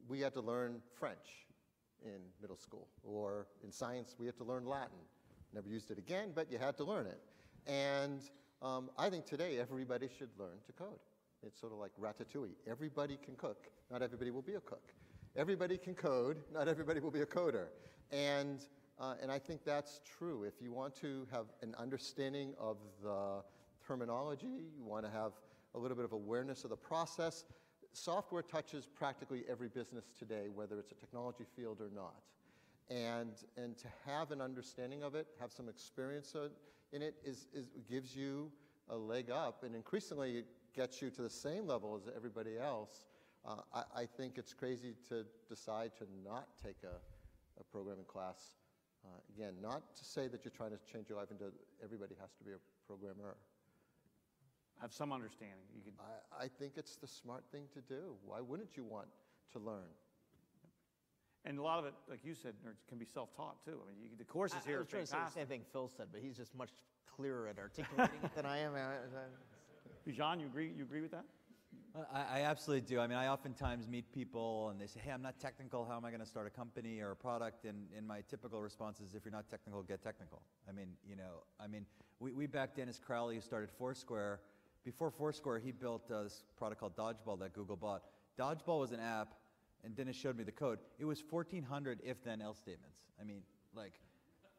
we had to learn French in middle school, or in science, we had to learn Latin. Never used it again, but you had to learn it. And um, I think today everybody should learn to code. It's sort of like ratatouille. Everybody can cook, not everybody will be a cook. Everybody can code, not everybody will be a coder. And, uh, and I think that's true. If you want to have an understanding of the terminology, you want to have a little bit of awareness of the process, software touches practically every business today, whether it's a technology field or not. And, and to have an understanding of it, have some experience in it, is, is, gives you a leg up and increasingly it gets you to the same level as everybody else. Uh, I, I think it's crazy to decide to not take a, a programming class. Uh, again, not to say that you're trying to change your life into everybody has to be a programmer. Have some understanding. You could, I, I think it's the smart thing to do. Why wouldn't you want to learn? and a lot of it, like you said, can be self-taught too. I mean, you, the courses I, I here are was trying to say the same thing Phil said, but he's just much clearer at articulating it than I am. [laughs] Bijan, you agree? You agree with that? I, I absolutely do. I mean, I oftentimes meet people and they say, hey, I'm not technical. How am I going to start a company or a product? And, and my typical response is, if you're not technical, get technical. I mean, you know, I mean, we, we backed Dennis Crowley, who started Foursquare. Before Foursquare, he built uh, this product called Dodgeball that Google bought. Dodgeball was an app, and Dennis showed me the code. It was 1,400 if then else statements. I mean, like,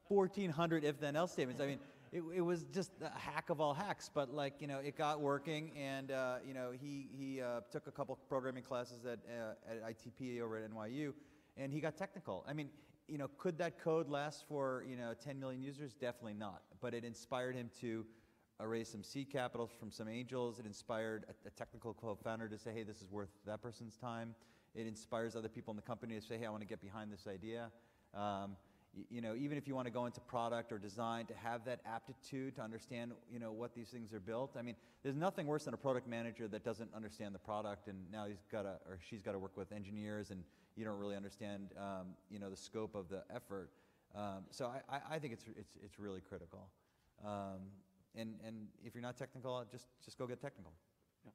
1,400 if then else statements. I mean, it, it was just a hack of all hacks, but like, you know, it got working and, uh, you know, he, he uh, took a couple programming classes at, uh, at ITP over at NYU and he got technical. I mean, you know, could that code last for, you know, 10 million users? Definitely not. But it inspired him to uh, raise some seed capital from some angels. It inspired a, a technical co-founder to say, hey, this is worth that person's time. It inspires other people in the company to say, hey, I want to get behind this idea. Um, y- you know, even if you want to go into product or design, to have that aptitude to understand, you know, what these things are built. I mean, there's nothing worse than a product manager that doesn't understand the product, and now he's got to or she's got to work with engineers, and you don't really understand, um, you know, the scope of the effort. Um, so I, I, I think it's it's it's really critical. Um, and and if you're not technical, just just go get technical. Yeah.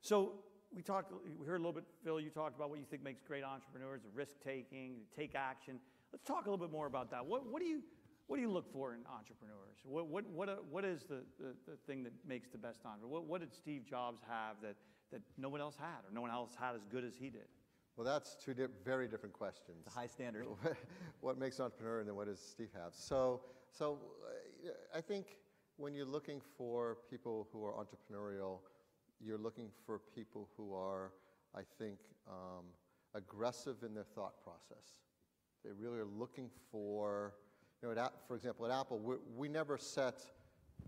So we talked, we heard a little bit, Phil, you talked about what you think makes great entrepreneurs, the risk taking, take action. Let's talk a little bit more about that. What, what do you what do you look for in entrepreneurs? What what what, uh, what is the, the, the thing that makes the best entrepreneur? What, what did Steve Jobs have that that no one else had, or no one else had as good as he did? Well, that's two di- very different questions. It's a high standard. [laughs] what makes an entrepreneur and then what does Steve have? So, so uh, I think when you're looking for people who are entrepreneurial, you're looking for people who are, I think, um, aggressive in their thought process. They really are looking for, you know, at, for example, at Apple, we, we never set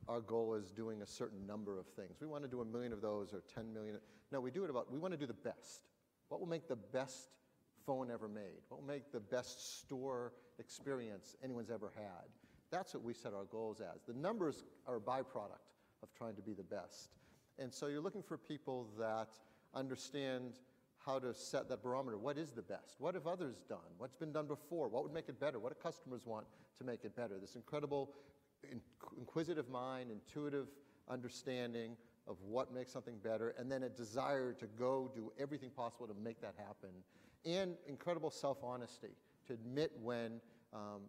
our goal as doing a certain number of things. We want to do a million of those or 10 million. No, we do it about, we want to do the best. What will make the best phone ever made? What will make the best store experience anyone's ever had? That's what we set our goals as. The numbers are a byproduct of trying to be the best. And so you're looking for people that understand how to set that barometer. What is the best? What have others done? What's been done before? What would make it better? What do customers want to make it better? This incredible in- inquisitive mind, intuitive understanding of what makes something better, and then a desire to go do everything possible to make that happen, and incredible self honesty to admit when, um,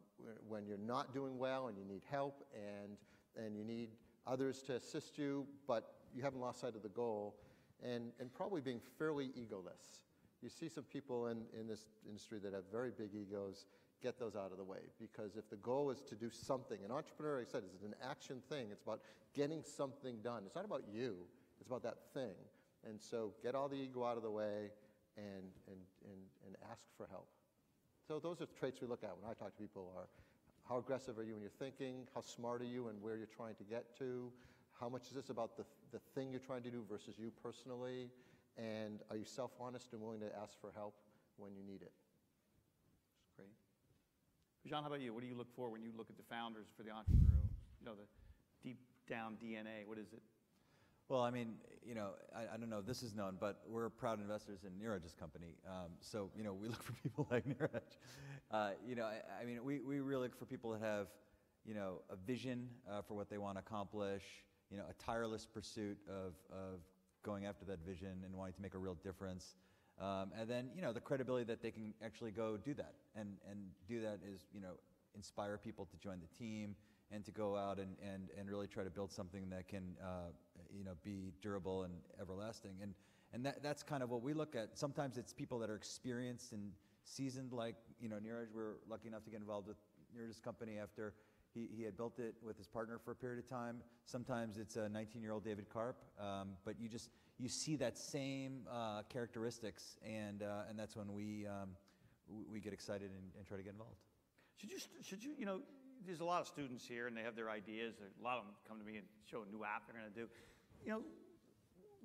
when you're not doing well and you need help and, and you need others to assist you, but you haven't lost sight of the goal, and, and probably being fairly egoless. You see some people in, in this industry that have very big egos, get those out of the way. Because if the goal is to do something, an entrepreneur, like I said, is an action thing. It's about getting something done. It's not about you, it's about that thing. And so get all the ego out of the way and, and, and, and ask for help. So those are traits we look at when I talk to people are how aggressive are you when you're thinking? How smart are you and where you're trying to get to? How much is this about the, the thing you're trying to do versus you personally? And are you self-honest and willing to ask for help when you need it? Great. Bijan, how about you? What do you look for when you look at the founders for the entrepreneur? You know, the deep down DNA. What is it? Well, I mean, you know, I, I don't know if this is known, but we're proud investors in Niraj's company. Um, so, you know, we [laughs] look for people like Neeraj. Uh, you know, I, I mean, we, we really look for people that have, you know, a vision uh, for what they want to accomplish, you know, a tireless pursuit of, of going after that vision and wanting to make a real difference. Um, and then, you know, the credibility that they can actually go do that. And, and do that is, you know, inspire people to join the team and to go out and, and, and really try to build something that can, uh, you know, be durable and everlasting. And, and that, that's kind of what we look at. Sometimes it's people that are experienced and seasoned, like, you know, Niraj. We're lucky enough to get involved with Niraj's company after he, he had built it with his partner for a period of time. Sometimes it's a 19-year-old David Karp, um, but you just, you see that same uh, characteristics, and, uh, and that's when we, um, we get excited and, and try to get involved. Should you, should you, you know, there's a lot of students here and they have their ideas. A lot of them come to me and show a new app they're going to do. You know,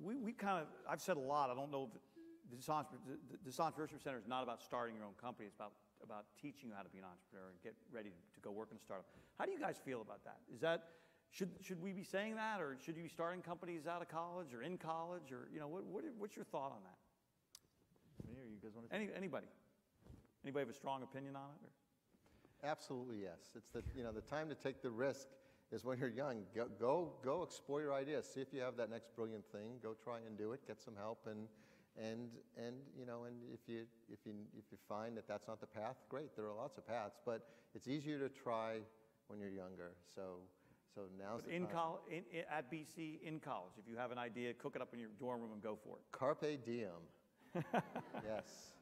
we, we kind of, I've said a lot, I don't know if this, the- Entrepreneurship Center is not about starting your own company, it's about, about teaching you how to be an entrepreneur and get ready to go work in a startup. How do you guys feel about that? Is that, should, should we be saying that or should you be starting companies out of college or in college or, you know, what, what, what's your thought on that? Here, you guys want to? Any, anybody? Anybody have a strong opinion on it? Or? Absolutely, yes. It's the, you know, the time to take the risk is when you're young. Go, go, go explore your ideas. See if you have that next brilliant thing. Go try and do it. Get some help, and and and you know, and if you if you if you find that that's not the path, great. There are lots of paths, but it's easier to try when you're younger. So so now's the In time. col- in, in, at BC, in college, if you have an idea, cook it up in your dorm room and go for it. Carpe diem. [laughs] yes,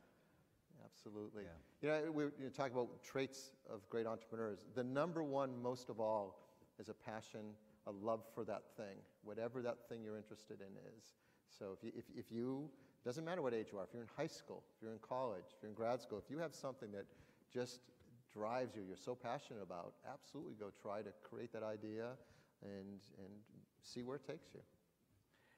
absolutely. Yeah. You know, we you talk about traits of great entrepreneurs. The number one, most of all, is a passion, a love for that thing, whatever that thing you're interested in is. So if you, if, if you, doesn't matter what age you are, if you're in high school, if you're in college, if you're in grad school, if you have something that just drives you, you're so passionate about, absolutely go try to create that idea and, and see where it takes you.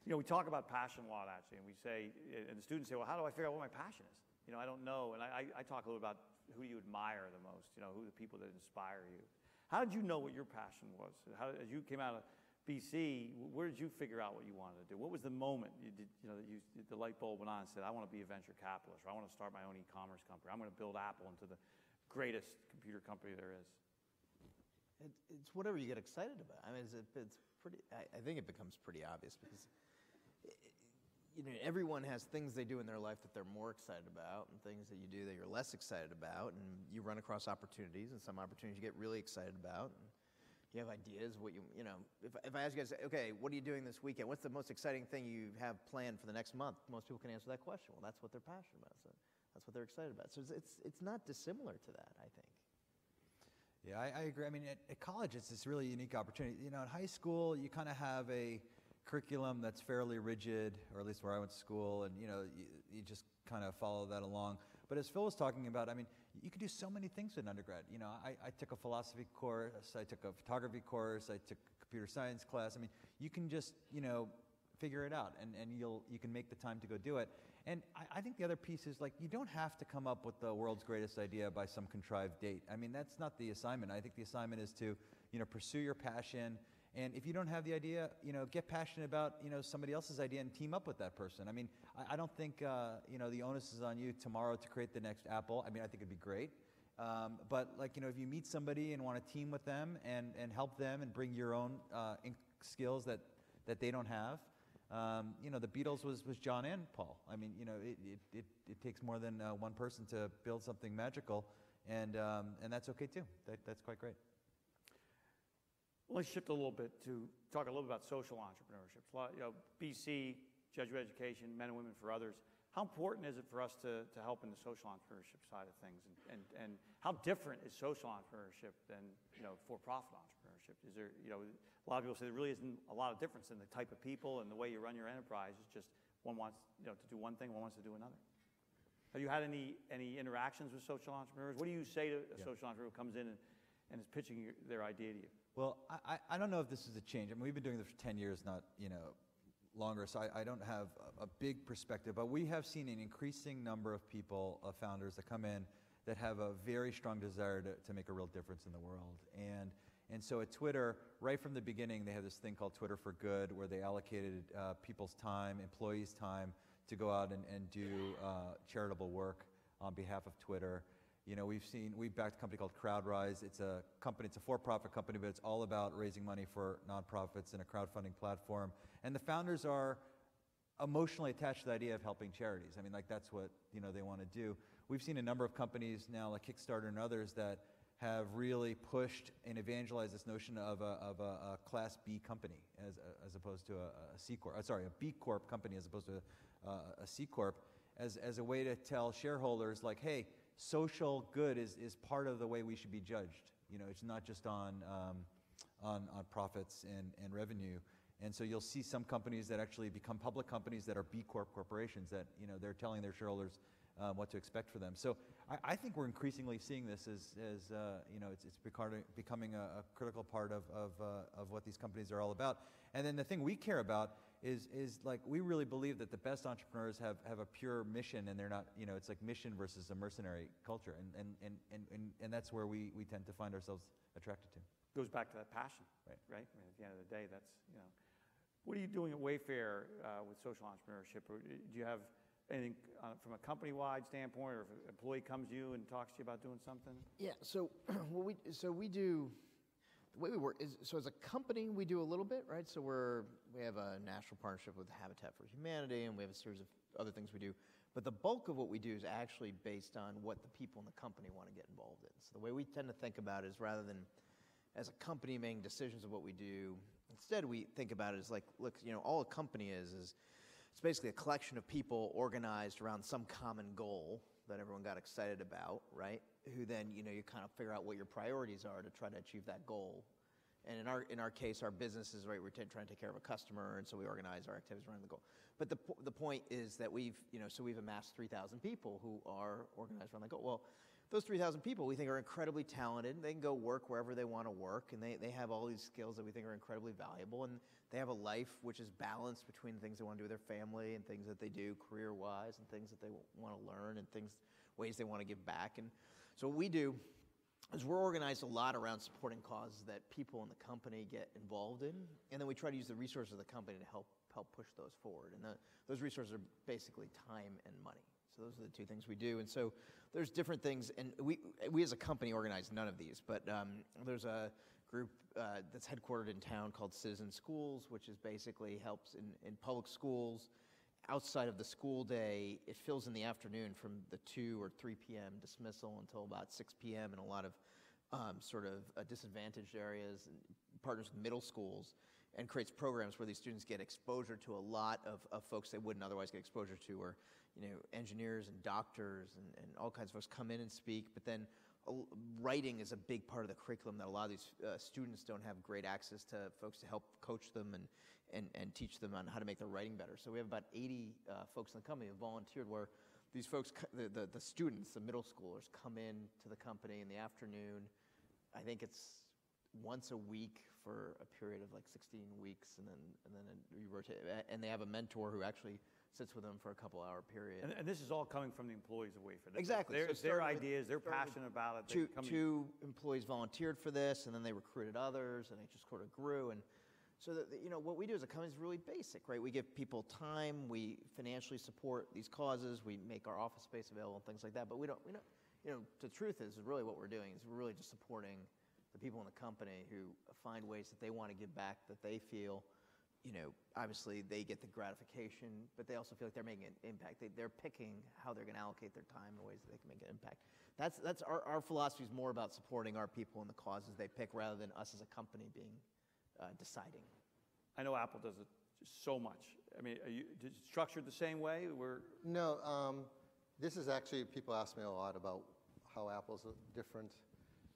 You know, we talk about passion a lot, actually, and we say, and the students say, well, how do I figure out what my passion is? You know, I don't know. And I, I talk a little about who you admire the most, you know, who the people that inspire you. How did you know what your passion was? How, as you came out of BC, where did you figure out what you wanted to do? What was the moment you did, you know, that you, the light bulb went on and said, I want to be a venture capitalist, or I want to start my own e-commerce company. I'm going to build Apple into the greatest computer company there is. It, it's whatever you get excited about. I mean, it's, it's pretty. I, I think it becomes pretty obvious because you know everyone has things they do in their life that they're more excited about, and things that you do that you're less excited about, and you run across opportunities, and some opportunities you get really excited about. And you have ideas. What you you know, if, if I ask you guys, okay, what are you doing this weekend? What's the most exciting thing you have planned for the next month? Most people can answer that question. Well, that's what they're passionate about. So that's what they're excited about. So it's it's, it's not dissimilar to that. I think. Yeah, I, I agree. I mean, at, at college, it's this really unique opportunity. You know, in high school, you kind of have a curriculum that's fairly rigid, or at least where I went to school, and you know, you, you just kind of follow that along. But as Phil was talking about, I mean, you can do so many things in undergrad. You know, I, I took a philosophy course, I took a photography course, I took a computer science class. I mean, you can just, you know, figure it out, and, and you'll you can make the time to go do it. And I, I think the other piece is like you don't have to come up with the world's greatest idea by some contrived date. I mean, that's not the assignment. I think the assignment is to, you know, pursue your passion. And if you don't have the idea, you know, get passionate about, you know, somebody else's idea and team up with that person. I mean, I, I don't think, uh, you know, the onus is on you tomorrow to create the next Apple. I mean, I think it'd be great. Um, but like, you know, if you meet somebody and want to team with them and, and help them and bring your own uh, skills that, that they don't have, um, you know, the Beatles was, was John and Paul. I mean, you know, it, it, it, it takes more than uh, one person to build something magical, and, um, and that's okay too. That, that's quite great. Let's shift a little bit to talk a little bit about social entrepreneurship. You know, BC, Jesuit education, men and women for others. How important is it for us to, to help in the social entrepreneurship side of things? And, and, and how different is social entrepreneurship than, you know, for-profit entrepreneurship? Is there, you know, a lot of people say there really isn't a lot of difference in the type of people and the way you run your enterprise. It's just one wants, you know, to do one thing, one wants to do another. Have you had any, any interactions with social entrepreneurs? What do you say to a social entrepreneur who comes in and, and is pitching your, their idea to you? Well, I, I- don't know if this is a change. I mean, we've been doing this for 10 years, not, you know, longer, so I, I don't have a, a big perspective, but we have seen an increasing number of people, of founders that come in that have a very strong desire to, to make a real difference in the world. And, and so at Twitter, right from the beginning, they have this thing called Twitter for Good, where they allocated uh, people's time, employees' time, to go out and, and do uh, charitable work on behalf of Twitter. You know, we've seen, we've backed a company called CrowdRise. It's a company, it's a for-profit company, but it's all about raising money for nonprofits and a crowdfunding platform. And the founders are emotionally attached to the idea of helping charities. I mean, like that's what, you know, they want to do. We've seen a number of companies now, like Kickstarter and others, that have really pushed and evangelized this notion of a, of a, a Class B company as, as opposed to a, a C Corp, uh, sorry, a B Corp company as opposed to a, a C Corp, as, as a way to tell shareholders, like, hey, social good is, is part of the way we should be judged. You know, it's not just on, um, on, on profits and, and revenue. And so you'll see some companies that actually become public companies that are B Corp corporations that, you know, they're telling their shareholders um, what to expect for them. So I, I think we're increasingly seeing this as, as uh, you know, it's, it's becoming, a, a critical part of, of, uh, of what these companies are all about. And then the thing we care about is, is like, we really believe that the best entrepreneurs have, have a pure mission and they're not, you know, it's like mission versus a mercenary culture. And, and, and, and, and, and that's where we, we tend to find ourselves attracted to. goes back to that passion, Right. right? I mean, at the end of the day, that's, you know. What are you doing at Wayfair uh, with social entrepreneurship? Or do you have anything uh, from a company-wide standpoint, or if an employee comes to you and talks to you about doing something? Yeah. So [clears throat] what we so we do the way we work is so as a company we do a little bit right. So we're we have a national partnership with Habitat for Humanity, and we have a series of other things we do. But the bulk of what we do is actually based on what the people in the company want to get involved in. So the way we tend to think about it is rather than as a company making decisions of what we do, instead we think about it as like, look, you know, all a company is is it's basically a collection of people organized around some common goal that everyone got excited about, right? Who then, you know, you kind of figure out what your priorities are to try to achieve that goal. And in our in our case, our business is right. We're t- trying to take care of a customer, and so we organize our activities around the goal. But the the point is that we've you know so we've amassed three thousand people who are organized around the goal. Well, those three thousand people we think are incredibly talented. They can go work wherever they want to work, and they they have all these skills that we think are incredibly valuable. And they have a life which is balanced between things they want to do with their family and things that they do career wise, and things that they want to learn, and things ways they want to give back. And so what we do is we're organized a lot around supporting causes that people in the company get involved in, and then we try to use the resources of the company to help help push those forward. And the, those resources are basically time and money. So those are the two things we do. And so there's different things, and we we as a company organize none of these, but um, there's a group uh, that's headquartered in town called Citizen Schools, which is basically helps in, in public schools outside of the school day, it fills in the afternoon from the 2 or 3 p.m. dismissal until about 6 p.m. in a lot of um, sort of uh, disadvantaged areas and partners with middle schools and creates programs where these students get exposure to a lot of, of folks they wouldn't otherwise get exposure to or you know engineers and doctors and, and all kinds of folks come in and speak but then writing is a big part of the curriculum that a lot of these uh, students don't have great access to folks to help coach them and, and, and teach them on how to make their writing better. So we have about 80 uh, folks in the company who volunteered where these folks, the, the, the students, the middle schoolers, come in to the company in the afternoon. I think it's once a week for a period of like 16 weeks, and then and then you rotate. And they have a mentor who actually sits with them for a couple hour period. And, and this is all coming from the employees of Wayfair. Exactly. Their, So their ideas, they're passionate about it. Two, two employees volunteered for this, and then they recruited others, and it just sort of grew. And so, that, you know, what we do as a company is really basic, right? We give people time, we financially support these causes, we make our office space available and things like that. But we don't, we don't, you know, the truth is, really what we're doing is we're really just supporting the people in the company who find ways that they want to give back that they feel you know, obviously they get the gratification, but they also feel like they're making an impact. They, they're picking how they're going to allocate their time in ways that they can make an impact. That's, that's our, our philosophy is more about supporting our people and the causes they pick rather than us as a company being uh, deciding. I know Apple does it so much. I mean, are you structured the same way? We're, No, um, this is actually, people ask me a lot about how Apple's different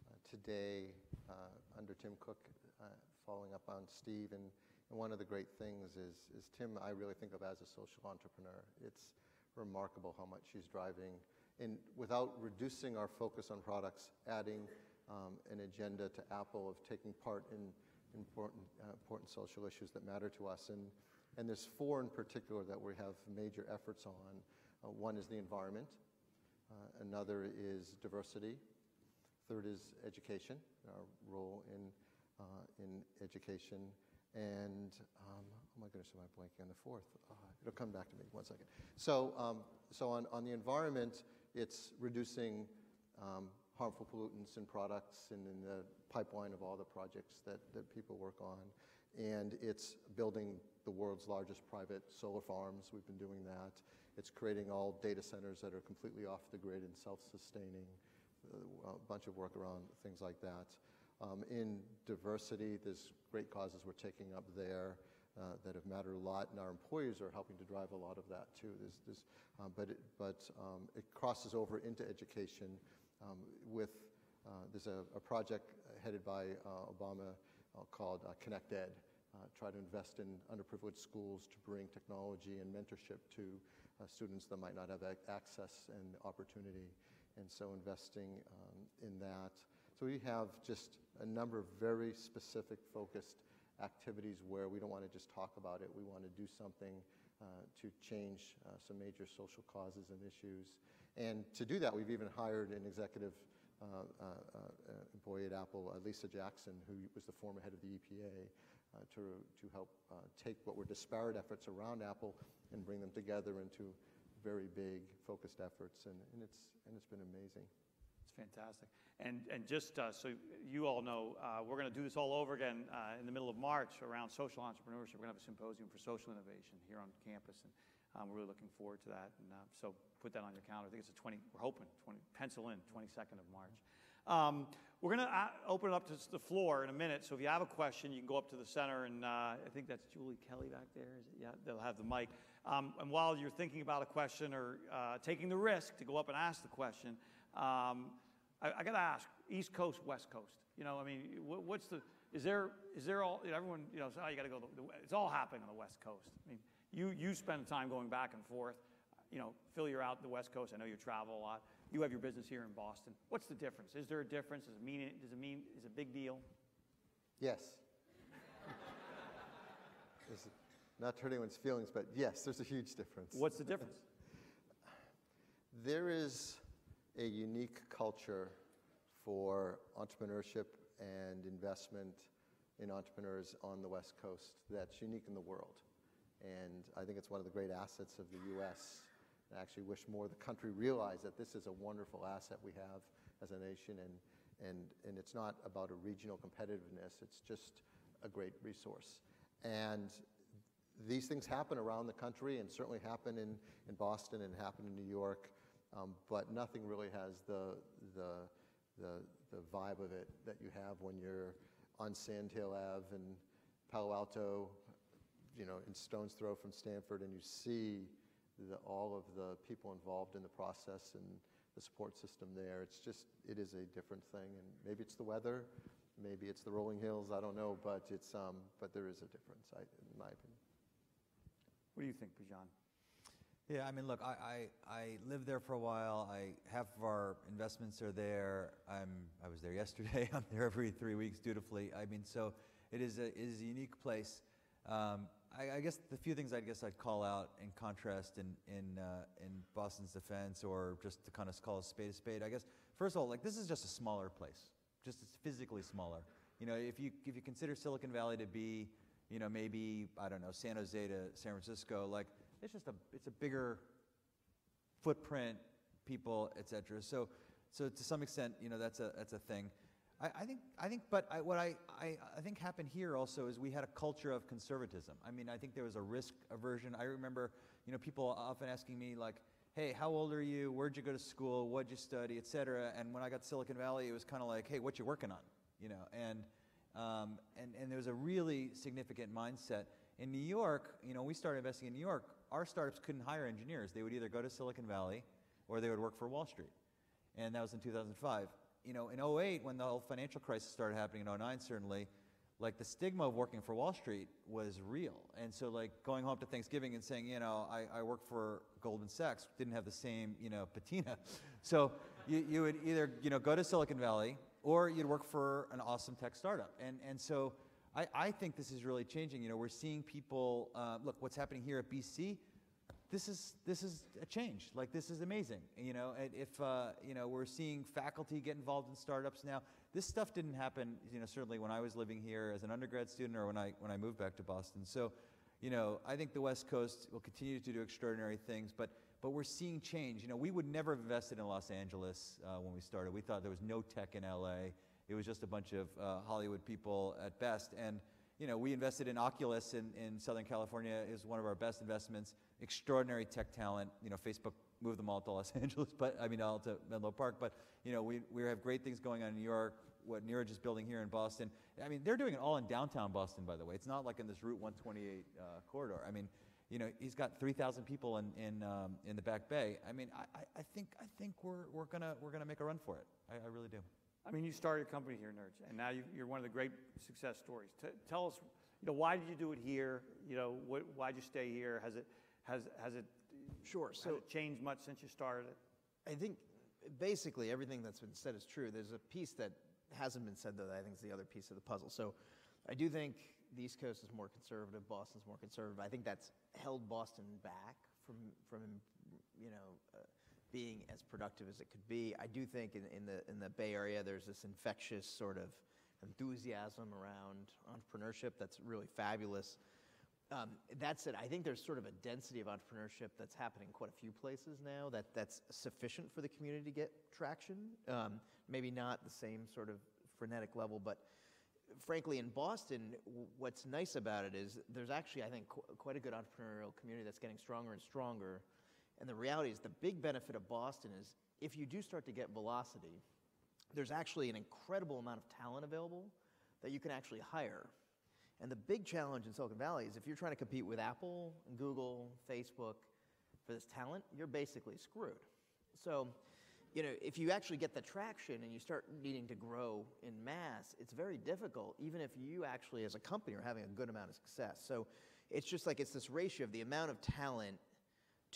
uh, today uh, under Tim Cook, uh, following up on Steve. And, and one of the great things is, is Tim, I really think of as a social entrepreneur. It's remarkable how much she's driving, in, without reducing our focus on products, adding um, an agenda to Apple of taking part in important, uh, important social issues that matter to us. And, and there's four in particular that we have major efforts on. Uh, one is the environment. Uh, another is diversity. Third is education, our role in, uh, in education. And, um, oh my goodness, am I blanking on the fourth? Uh, it'll come back to me, one second. So, um, so on, on the environment, it's reducing um, harmful pollutants in products and in the pipeline of all the projects that, that people work on. And it's building the world's largest private solar farms. We've been doing that. It's creating all data centers that are completely off the grid and self-sustaining. A bunch of work around things like that. Um, in diversity, there's great causes we're taking up there uh, that have mattered a lot, and our employees are helping to drive a lot of that too. There's, there's, um, but it, but um, it crosses over into education um, with uh, there's a, a project headed by uh, Obama uh, called uh, Connect Ed, uh, try to invest in underprivileged schools to bring technology and mentorship to students that might not have ac- access and opportunity. And so investing um, in that. So we have just a number of very specific, focused activities where we don't want to just talk about it. We want to do something uh, to change uh, some major social causes and issues. And to do that, we've even hired an executive uh, uh, uh, employee at Apple, uh, Lisa Jackson, who was the former head of the EPA, to, to help take what were disparate efforts around Apple and bring them together into very big, focused efforts. And, and, it's, and it's been amazing. It's fantastic. And, and just uh, so you all know, uh, we're going to do this all over again uh, in the middle of March around social entrepreneurship. We're going to have a symposium for social innovation here on campus, and we're really looking forward to that. And uh, so put that on your calendar. I think it's a 20, we're hoping, 20, pencil in, 22nd of March. Um, we're going to uh, open it up to the floor in a minute. So if you have a question, you can go up to the center, and uh, I think that's Julie Kelly back there. Yeah, they'll have the mic. Um, and while you're thinking about a question or uh, taking the risk to go up and ask the question, um, I, I got to ask: East Coast, West Coast. You know, I mean, what, what's the? Is there? Is there all? You know, everyone, you know, says, oh, you got to go. The, the, it's all happening on the West Coast. I mean, you you spend time going back and forth. You know, Phil, you're out the West Coast. I know you travel a lot. You have your business here in Boston. What's the difference? Is there a difference? Does it mean? Does it mean? Is it a big deal? Yes. Not to hurt anyone's feelings, but yes, there's a huge difference. What's the difference? There is a unique culture for entrepreneurship and investment in entrepreneurs on the West Coast that's unique in the world. And I think it's one of the great assets of the U.S. I actually wish more the country realized that this is a wonderful asset we have as a nation, and, and, and it's not about a regional competitiveness, it's just a great resource. And these things happen around the country and certainly happen in, in Boston and happen in New York, um, but nothing really has the, the, the, the vibe of it that you have when you're on Sand Hill Ave in Palo Alto, you know, in Stone's Throw from Stanford, and you see the, all of the people involved in the process and the support system there. It's just, it is a different thing, and maybe it's the weather, maybe it's the rolling hills, I don't know, but it's, um, but there is a difference, I, in my opinion. What do you think, Bijan? Yeah, I mean, look, I, I, I lived there for a while. I half of our investments are there. I'm I was there [laughs] yesterday. I'm there every three weeks dutifully. I mean, so it is a it is a unique place. Um, I, I guess the few things I guess I'd call out in contrast in in uh, in Boston's defense, or just to kind of call a spade a spade. I guess first of all, like this is just a smaller place. Just it's physically smaller. You know, if you if you consider Silicon Valley to be, you know, maybe I don't know San Jose to San Francisco, like it's just a it's a bigger footprint, people, et cetera. So, so to some extent, you know, that's a that's a thing. I, I think I think, but I, what I, I I think happened here also is we had a culture of conservatism. I mean, I think there was a risk aversion. I remember, you know, people often asking me like. Hey, how old are you? Where'd you go to school? What'd you study, et cetera? And when I got to Silicon Valley, it was kind of like, hey, what you working on? You know, and um, and and there was a really significant mindset in New York. You know, we started investing in New York our startups couldn't hire engineers. They would either go to Silicon Valley or they would work for Wall Street. And that was in 2005. You know, in 08, when the whole financial crisis started happening in 09, certainly, like the stigma of working for Wall Street was real. And so, like, going home to Thanksgiving and saying, you know, I, I work for Goldman Sachs didn't have the same, you know, patina. [laughs] So you, you would either, you know, go to Silicon Valley or you'd work for an awesome tech startup. And, and so I, I think this is really changing. You know, we're seeing people, uh, look, what's happening here at BC, this is, this is a change. Like, this is amazing. You know, if, uh, you know, we're seeing faculty get involved in startups now. This stuff didn't happen, you know, certainly when I was living here as an undergrad student or when I, when I moved back to Boston. So, you know, I think the West Coast will continue to do extraordinary things, but, but we're seeing change. You know, we would never have invested in Los Angeles uh, when we started. We thought there was no tech in LA. It was just a bunch of uh, Hollywood people at best. And you know, we invested in Oculus in, in Southern California is one of our best investments. Extraordinary tech talent. You know, Facebook moved them all to Los [laughs] Angeles, but I mean, all to Menlo Park. But you know, we, we have great things going on in New York. What Niraj is building here in Boston. I mean, they're doing it all in downtown Boston, by the way. It's not like in this Route 128 uh, corridor. I mean, you know, he's got 3,000 people in in, um, in the Back Bay. I mean, I, I think I think we're we're gonna we're gonna make a run for it. I, I really do. I mean, you started a company here, Niraj, and now you, are one of the great success stories. T- tell us, you know, why did you do it here? You know, what, why did you stay here? Has it, has, has it, sure. Has so it changed much since you started it? I think basically everything that's been said is true. There's a piece that hasn't been said though that I think is the other piece of the puzzle. So I do think the East Coast is more conservative, Boston's more conservative. I think that's held Boston back from from you know. Uh, being as productive as it could be. I do think in, in, the, in the Bay Area, there's this infectious sort of enthusiasm around entrepreneurship that's really fabulous. Um, that said, I think there's sort of a density of entrepreneurship that's happening in quite a few places now that, that's sufficient for the community to get traction. Um, maybe not the same sort of frenetic level, but frankly, in Boston, what's nice about it is there's actually, I think, qu- quite a good entrepreneurial community that's getting stronger and stronger. And the reality is, the big benefit of Boston is if you do start to get velocity, there's actually an incredible amount of talent available that you can actually hire. And the big challenge in Silicon Valley is if you're trying to compete with Apple, and Google, Facebook for this talent, you're basically screwed. So, you know, if you actually get the traction and you start needing to grow in mass, it's very difficult, even if you actually, as a company, are having a good amount of success. So, it's just like it's this ratio of the amount of talent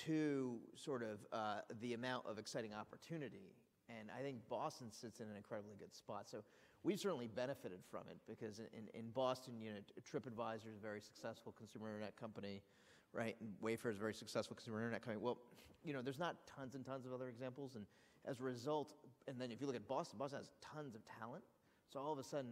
to sort of uh, the amount of exciting opportunity. And I think Boston sits in an incredibly good spot. So we've certainly benefited from it because in, in Boston, you know, TripAdvisor is a very successful consumer internet company, right? And Wayfair is a very successful consumer internet company. Well, you know, there's not tons and tons of other examples. And as a result, and then if you look at Boston, Boston has tons of talent. So all of a sudden,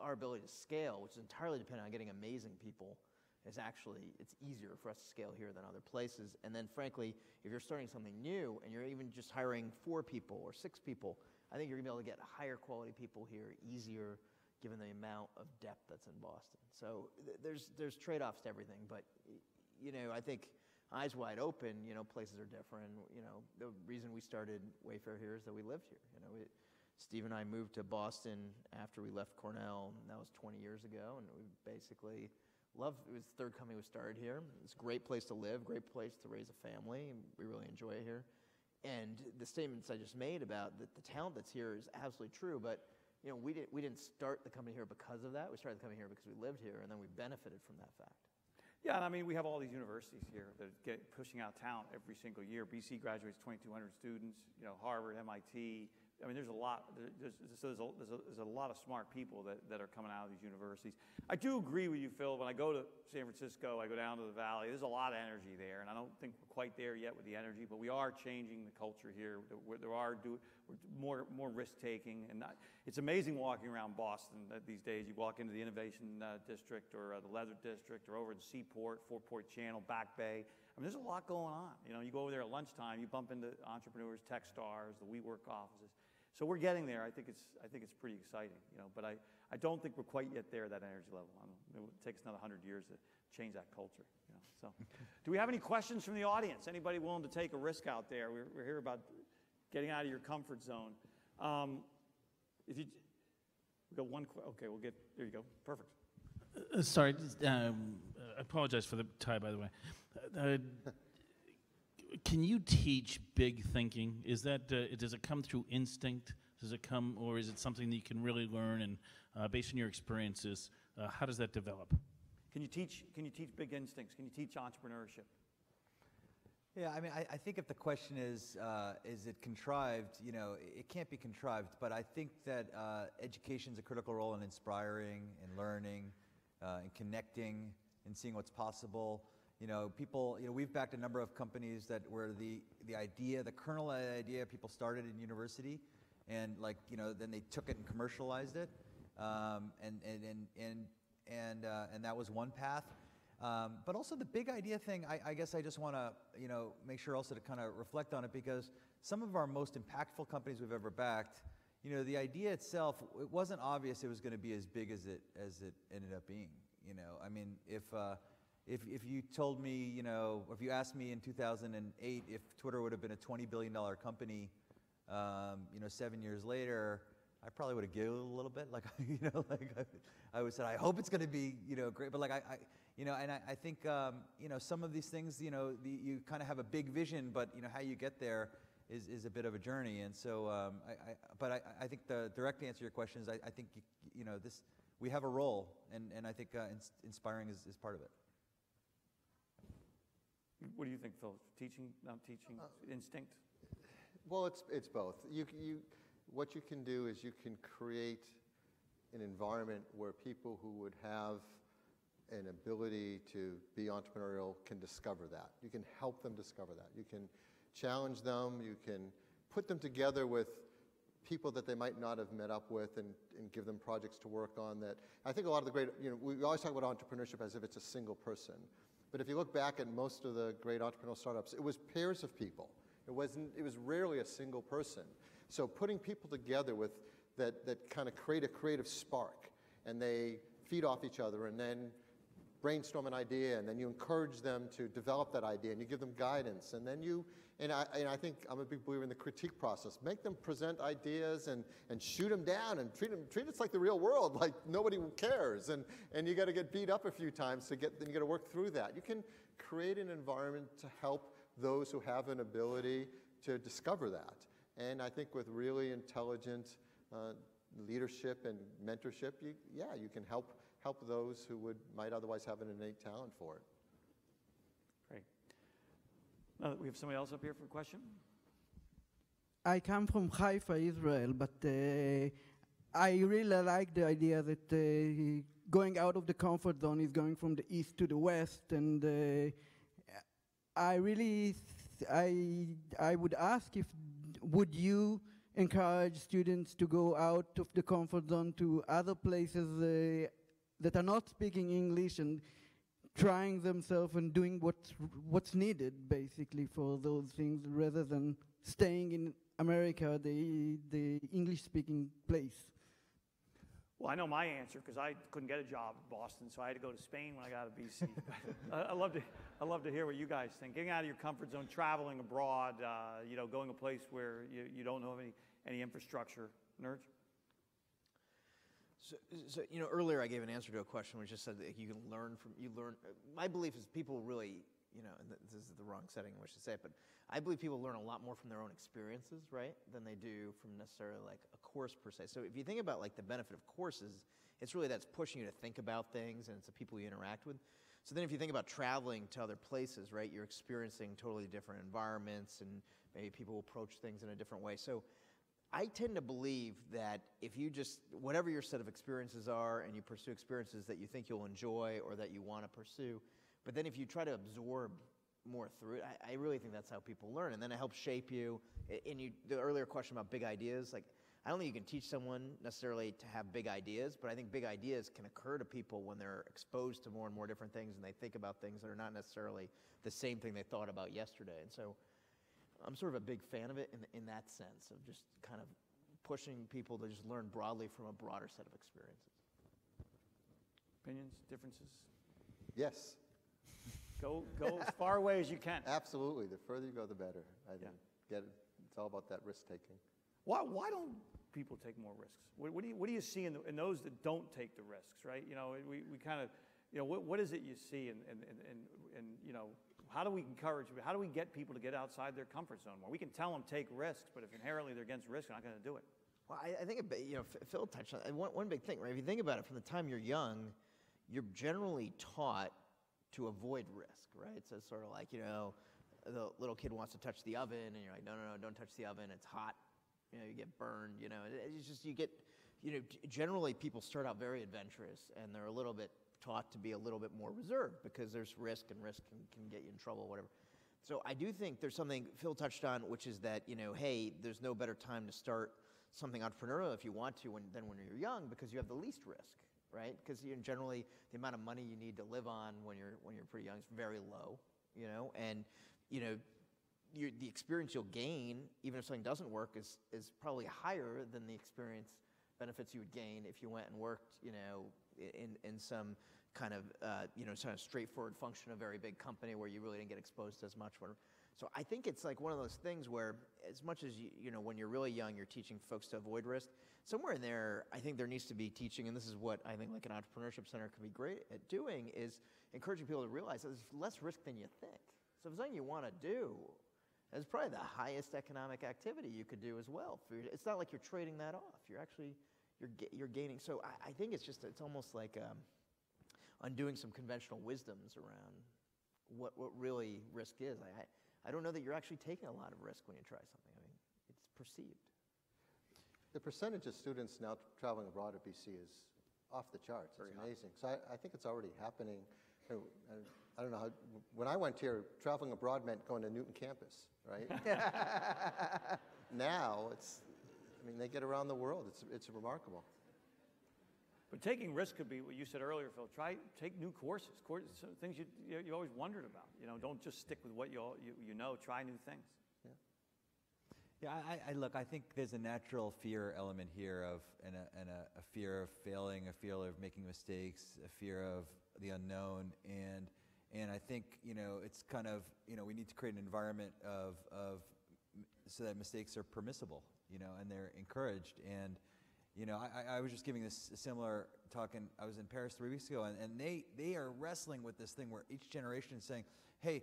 our ability to scale, which is entirely dependent on getting amazing people, is actually it's easier for us to scale here than other places. And then frankly, if you're starting something new and you're even just hiring four people or six people, I think you're gonna be able to get higher quality people here easier given the amount of depth that's in Boston. So th- there's there's trade-offs to everything, but you know, I think eyes wide open, you know, places are different. You know, the reason we started Wayfair here is that we lived here. You know, we, Steve and I moved to Boston after we left Cornell, and that was 20 years ago, and we basically love it was third company we started here. It's a great place to live, great place to raise a family. We really enjoy it here. And the statements I just made about the, the talent that's here is absolutely true. But you know, we didn't we didn't start the company here because of that. We started the company here because we lived here, and then we benefited from that fact. Yeah, and I mean, we have all these universities here that get pushing out talent every single year. BC graduates 2,200 students, you know, Harvard, MIT. I mean, there's a lot, there's, so there's, a, there's, a, there's a lot of smart people that, that are coming out of these universities. I do agree with you, Phil. When I go to San Francisco, I go down to the valley, there's a lot of energy there, and I don't think we're quite there yet with the energy, but we are changing the culture here. There, are do, we're more, more risk taking, and I, it's amazing walking around Boston these days. You walk into the Innovation uh, District or uh, the Leather District or over in Seaport, Fort Point Channel, Back Bay. I mean, there's a lot going on. You know, you go over there at lunchtime, you bump into entrepreneurs, tech stars, the WeWork offices. So we're getting there. I think it's, I think it's pretty exciting, you know, but I, I don't think we're quite yet there at that energy level. I don't, it will take us another 100 years to change that culture, you know, so. [laughs] Do we have any questions from the audience? Anybody willing to take a risk out there? We're, we're here about getting out of your comfort zone. Um, if you, we got one, que- okay, we'll get, there you go, perfect. Uh, Sorry, um, I apologize for the tie, by the way. Uh, can you teach big thinking? Is that uh, does it come through instinct? Does it come, or is it something that you can really learn? And uh, based on your experiences, uh, how does that develop? Can you teach, can you teach big instincts? Can you teach entrepreneurship? Yeah, I mean, I, I think if the question is, uh, is it contrived, you know, it, it can't be contrived, but I think that uh, education is a critical role in inspiring and learning uh, and connecting and seeing what's possible. You know, people, you know, we've backed a number of companies that were the, the idea, the kernel idea, people started in university and like, you know, then they took it and commercialized it. Um, and, and, and, and, and, uh, and that was one path. Um, but also the big idea thing, I, I guess I just want to, you know, make sure also to kind of reflect on it because some of our most impactful companies we've ever backed, you know, the idea itself, it wasn't obvious it was going to be as big as it as it ended up being. You know, I mean, if uh, if if you told me, you know, if you asked me in 2008 if Twitter would have been a 20 billion dollar company, um, you know, seven years later, I probably would have giggled a little bit, [laughs] like you know, like I, I would say, I hope it's going to be you know great, but like I, I you know, and I, I think um, you know some of these things, you know, the, you kind of have a big vision, but you know how you get there is, is a bit of a journey, and so um, I, I, but I, I think the direct answer to your question is I, I think you, you know this we have a role, and, and I think uh, ins- inspiring is, is part of it. What do you think, Phil? Teaching, not teaching, uh, instinct? Well, it's, it's both. You, you, what you can do is you can create an environment where people who would have an ability to be entrepreneurial can discover that. You can help them discover that. You can challenge them. You can put them together with people that they might not have met up with and, and give them projects to work on that I think a lot of the great, you know, we always talk about entrepreneurship as if it's a single person. But if you look back at most of the great entrepreneurial startups, it was pairs of people. It wasn't, it was rarely a single person. So putting people together with that, that kind of create a creative spark and they feed off each other and then brainstorm an idea and then you encourage them to develop that idea and you give them guidance and then you and I, and I think I'm a big believer in the critique process. Make them present ideas and, and shoot them down and treat them treat it like the real world, [laughs] like nobody cares. And, and you got to get beat up a few times to get, then you got to work through that. You can create an environment to help those who have an ability to discover that. And I think with really intelligent uh, leadership and mentorship, you, yeah, you can help, help those who would, might otherwise have an innate talent for it. Great. Uh, we have somebody else up here for a question? I come from Haifa, Israel, but uh, I really like the idea that uh, going out of the comfort zone is going from the east to the west, and uh, I really, th- I, I would ask if would you encourage students to go out of the comfort zone to other places uh, that are not speaking English and trying themselves and doing what's what's needed basically for those things rather than staying in America, the the English speaking place. Well, I know my answer because I couldn't get a job in Boston, so I had to go to Spain when I got out of BC. [laughs] I, I love to, I love to hear what you guys think. Getting out of your comfort zone, traveling abroad, uh, you know, going a place where you, you don't know any, any infrastructure. Niraj? So, so you know, earlier I gave an answer to a question which just said that you can learn from you learn. My belief is people really, you know, this is the wrong setting in which to say it, but I believe people learn a lot more from their own experiences, right, than they do from necessarily like a course per se. So if you think about like the benefit of courses, it's really that's pushing you to think about things and it's the people you interact with. So then if you think about traveling to other places, right, you're experiencing totally different environments and maybe people approach things in a different way. So I tend to believe that if you just, whatever your set of experiences are, and you pursue experiences that you think you'll enjoy or that you want to pursue, but then if you try to absorb more through it, I, I really think that's how people learn. And then it helps shape you. And you, the earlier question about big ideas, like, I don't think you can teach someone necessarily to have big ideas, but I think big ideas can occur to people when they're exposed to more and more different things and they think about things that are not necessarily the same thing they thought about yesterday. And so I'm sort of a big fan of it in, in that sense of just kind of pushing people to just learn broadly from a broader set of experiences. Opinions, differences? Yes, [laughs] Go, go as far away as you can. absolutely. The further you go, the better. I think. Get it. It's all about that risk taking. Why, why don't people take more risks? What, what, do, you, what do you see in, the, in those that don't take the risks, right? You know, we, we kind of, you know, what, what is it you see in, and, and, and, and, you know, how do we encourage, how do we get people to get outside their comfort zone more? We can tell them take risks, but if inherently they're against risk, they're not going to do it. Well, I, I think, a bit, you know, Phil touched on one, one big thing, right? If you think about it, from the time you're young, you're generally taught to avoid risk, right? So it's sort of like, you know, the little kid wants to touch the oven, and you're like, no, no, no, don't touch the oven. It's hot. You know, you get burned. You know, it's just you get, you know, generally people start out very adventurous, and they're a little bit taught to be a little bit more reserved because there's risk, and risk can, can get you in trouble, whatever. So I do think there's something Phil touched on, which is that you know, hey, there's no better time to start something entrepreneurial if you want to when, than when you're young because you have the least risk, right? Because generally the amount of money you need to live on when you're when you're pretty young is very low, you know, and you know, you the experience you'll gain even if something doesn't work is is probably higher than the experience benefits you would gain if you went and worked, you know, in in some kind of uh, you know sort of straightforward function of a very big company where you really didn't get exposed to as much. So I think it's like one of those things where, as much as you, you know, when you're really young, you're teaching folks to avoid risk. Somewhere in there, I think there needs to be teaching, and this is what I think like an entrepreneurship center could be great at doing, is encouraging people to realize that there's less risk than you think. So if it's something you want to do, it's probably the highest economic activity you could do as well. It's not like you're trading that off. You're actually you're you're gaining. So I, I think it's just it's almost like um, undoing some conventional wisdoms around what what really risk is. I, I I don't know that you're actually taking a lot of risk when you try something. I mean, it's perceived. The percentage of students now traveling abroad at BC is off the charts. It's amazing. So I, I think it's already happening. You I don't know how, when I went here, traveling abroad meant going to Newton campus, right? [laughs] now it's, I mean, they get around the world. It's, it's remarkable. But taking risk could be what you said earlier, Phil. Try take new courses, courses things you, you, you always wondered about. You know, don't just stick with what you, all- you, you know. Try new things. Yeah, I, I look. I think there's a natural fear element here of, and a, and a, a fear of failing, a fear of making mistakes, a fear of the unknown, and and I think you know it's kind of you know we need to create an environment of of so that mistakes are permissible, you know, and they're encouraged. And you know, I, I- was just giving this similar talk, and I was in Paris three weeks ago, and, and they they are wrestling with this thing where each generation is saying, hey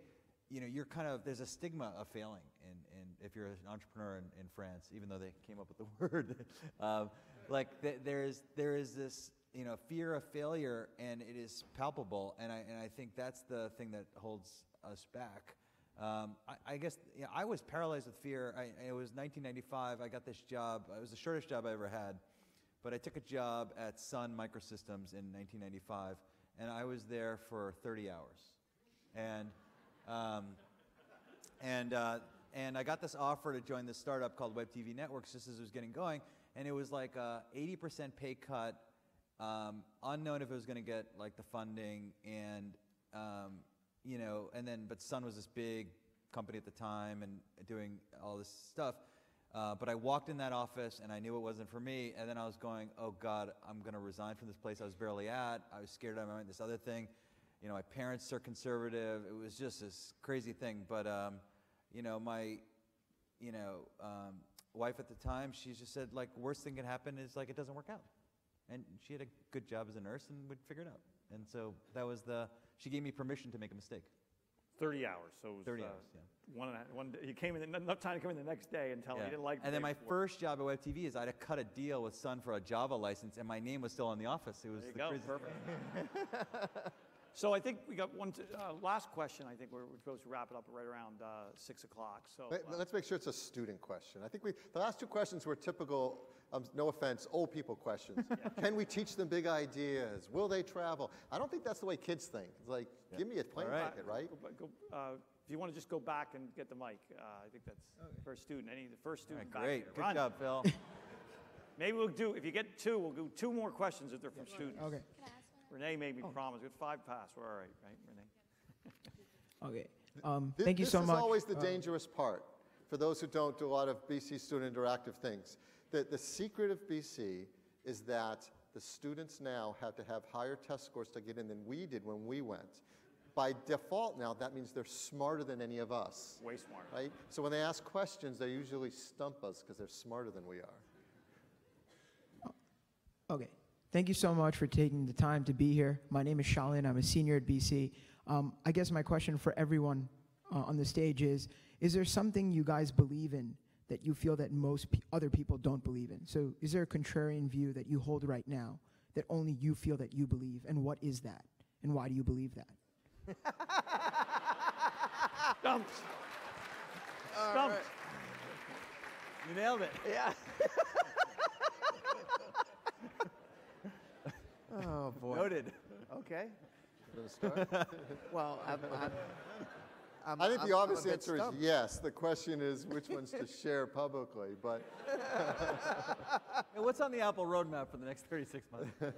you know, you're kind of, there's a stigma of failing in, in if you're an entrepreneur in, in France, even though they came up with the [laughs] word. um, like, th- there, is, there is this, you know, fear of failure, and it is palpable, and I, and I think that's the thing that holds us back. Um, I, I guess I was paralyzed with fear. I, it was 1995. I got this job. It was the shortest job I ever had, but I took a job at Sun Microsystems in 1995, and I was there for 30 hours. And um, and uh, and I got this offer to join this startup called Web TV Networks just as it was getting going, and it was like a 80% pay cut, um, unknown if it was going to get like the funding, and um, you know, and then but Sun was this big company at the time and doing all this stuff. Uh, but I walked in that office and I knew it wasn't for me. And then I was going, oh God, I'm going to resign from this place I was barely at. I was scared I might this other thing. You know, my parents are conservative. It was just this crazy thing. But, um, you know, my, you know, um, wife at the time, she just said, like, worst thing can happen is, like, it doesn't work out. And she had a good job as a nurse and would figure it out. And so that was the, she gave me permission to make a mistake. 30 hours, so it was 30 uh, hours, yeah. one and a half, one day, you came in, enough time to come in the next day and tell him Yeah. you didn't like the and then my before. first job at WebTV is I had to cut a deal with Sun for a Java license, and my name was still on the office. It was There you the go, craziest- perfect. [laughs] So I think we got one, t- uh, last question, I think we're, we're supposed to wrap it up right around uh, 6 o'clock, so. Let- uh, Let's make sure it's a student question. I think we, the last two questions were typical, um, no offense, old people questions. [laughs] Can we teach them big ideas? Will they travel? I don't think that's the way kids think. It's like, give me a plane All right. ticket, right? Go ba- go, uh, If you want to just go back and get the mic, uh, I think that's for a student, any, the first All right, student back great. here. Good Run. job, Phil. [laughs] Maybe we'll do, if you get two, we'll do two more questions if they're from students. Okay. Renee made me Oh. promise, we got five pass, we're all right, right, Renee? [laughs] Okay. Um, Th- thank you so This much. is always the Uh, dangerous part for those who don't do a lot of BC student interactive things. The, the secret of BC is that the students now have to have higher test scores to get in than we did when we went. By default now, that means they're smarter than any of us. Way smart. Right? So when they ask questions, they usually stump us because they're smarter than we are. Okay. Thank you so much for taking the time to be here. My name is Shalin. I'm a senior at BC. Um, I guess my question for everyone uh, on the stage is Is there something you guys believe in that you feel that most pe- other people don't believe in? So, is there a contrarian view that you hold right now that only you feel that you believe? And what is that? And why do you believe that? Stumped. Stumped. you nailed it. Yeah. [laughs] oh boy. Noted. Okay. Start? [laughs] Well, I'm, I'm, I'm, I think I'm- the obvious bit answer is yes. The question is which ones to [laughs] share publicly. But [laughs] Hey, what's on the Apple roadmap for the next 36 months? [laughs]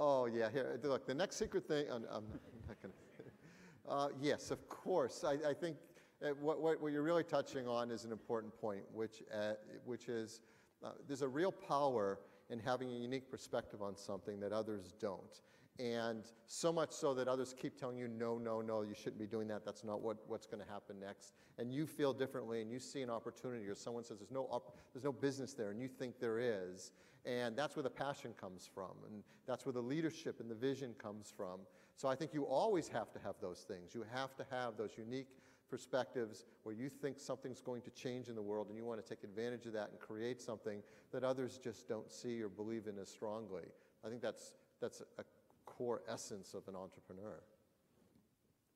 Oh, yeah, here, look, the next secret thing, I'm, I'm not gonna, uh, yes, of course. I, I think what, what, what you're really touching on is an important point, which, uh, which is uh, there's a real power in having a unique perspective on something that others don't. And so much so that others keep telling you, no, no, no, you shouldn't be doing that. That's not what, what's going to happen next. And you feel differently and you see an opportunity, or someone says there's no, op- there's no business there, and you think there is. And that's where the passion comes from. And that's where the leadership and the vision comes from. So I think you always have to have those things. You have to have those unique perspectives where you think something's going to change in the world and you want to take advantage of that and create something that others just don't see or believe in as strongly. I think that's, that's a core essence of an entrepreneur.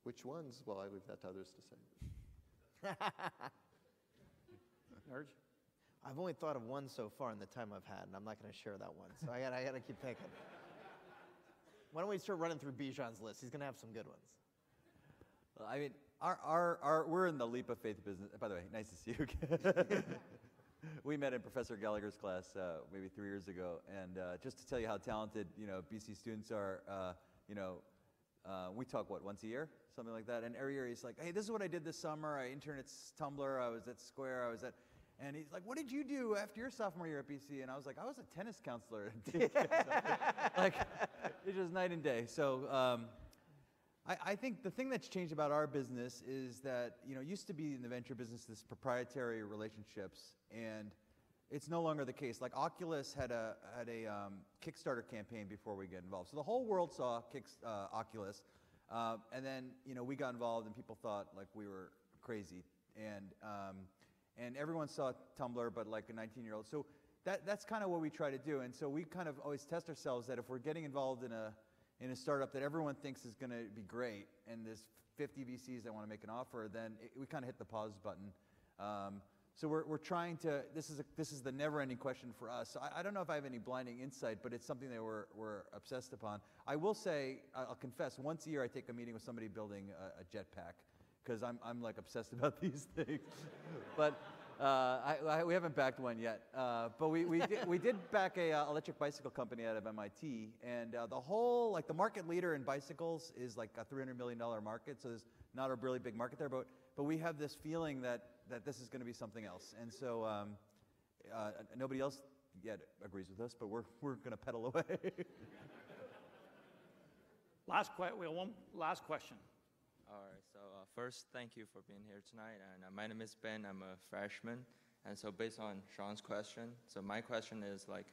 Which ones? Well, I leave that to others to say. [laughs] Niraj? I've only thought of one so far in the time I've had, and I'm not going to share that one. So I got I to keep thinking. Why don't we start running through Bijan's list? He's going to have some good ones. Well, I mean, our, our, our, we're in the leap of faith business. By the way, nice to see you again. [laughs] [laughs] we met in Professor Gallaugher's class uh, maybe three years ago, and uh, just to tell you how talented you know BC students are, uh, you know, uh, we talk what once a year, something like that. And every year he's like, "Hey, this is what I did this summer. I interned at Tumblr. I was at Square. I was at." And he's like, "What did you do after your sophomore year at BC?" And I was like, "I was a tennis counselor." [laughs] [laughs] like, it's just night and day. So. Um, I, I think the thing that's changed about our business is that you know used to be in the venture business this proprietary relationships, and it's no longer the case. Like Oculus had a had a um, Kickstarter campaign before we get involved, so the whole world saw Kick, uh, Oculus, uh, and then you know we got involved, and people thought like we were crazy, and um, and everyone saw Tumblr, but like a 19 year old. So that that's kind of what we try to do, and so we kind of always test ourselves that if we're getting involved in a in a startup that everyone thinks is going to be great, and there's 50 VCs that want to make an offer, then it, we kind of hit the pause button. Um, so we're, we're trying to. This is a, this is the never-ending question for us. So I, I don't know if I have any blinding insight, but it's something that we're we're obsessed upon. I will say, I'll confess, once a year I take a meeting with somebody building a, a jetpack because I'm I'm like obsessed [laughs] about these things. but I, I, we haven't backed one yet, uh, but we, we, did, we did back a uh, electric bicycle company out of MIT, and uh, the whole like the market leader in bicycles is like a 300 million dollar market, so there's not a really big market there, but but we have this feeling that that this is going to be something else, and so um, uh, nobody else yet agrees with us, but we're we're going to pedal away. [laughs] Last que, we have one, last question. All right. So uh, first, thank you for being here tonight. And uh, my name is Ben. I'm a freshman. And so based on Sean's question, so my question is like,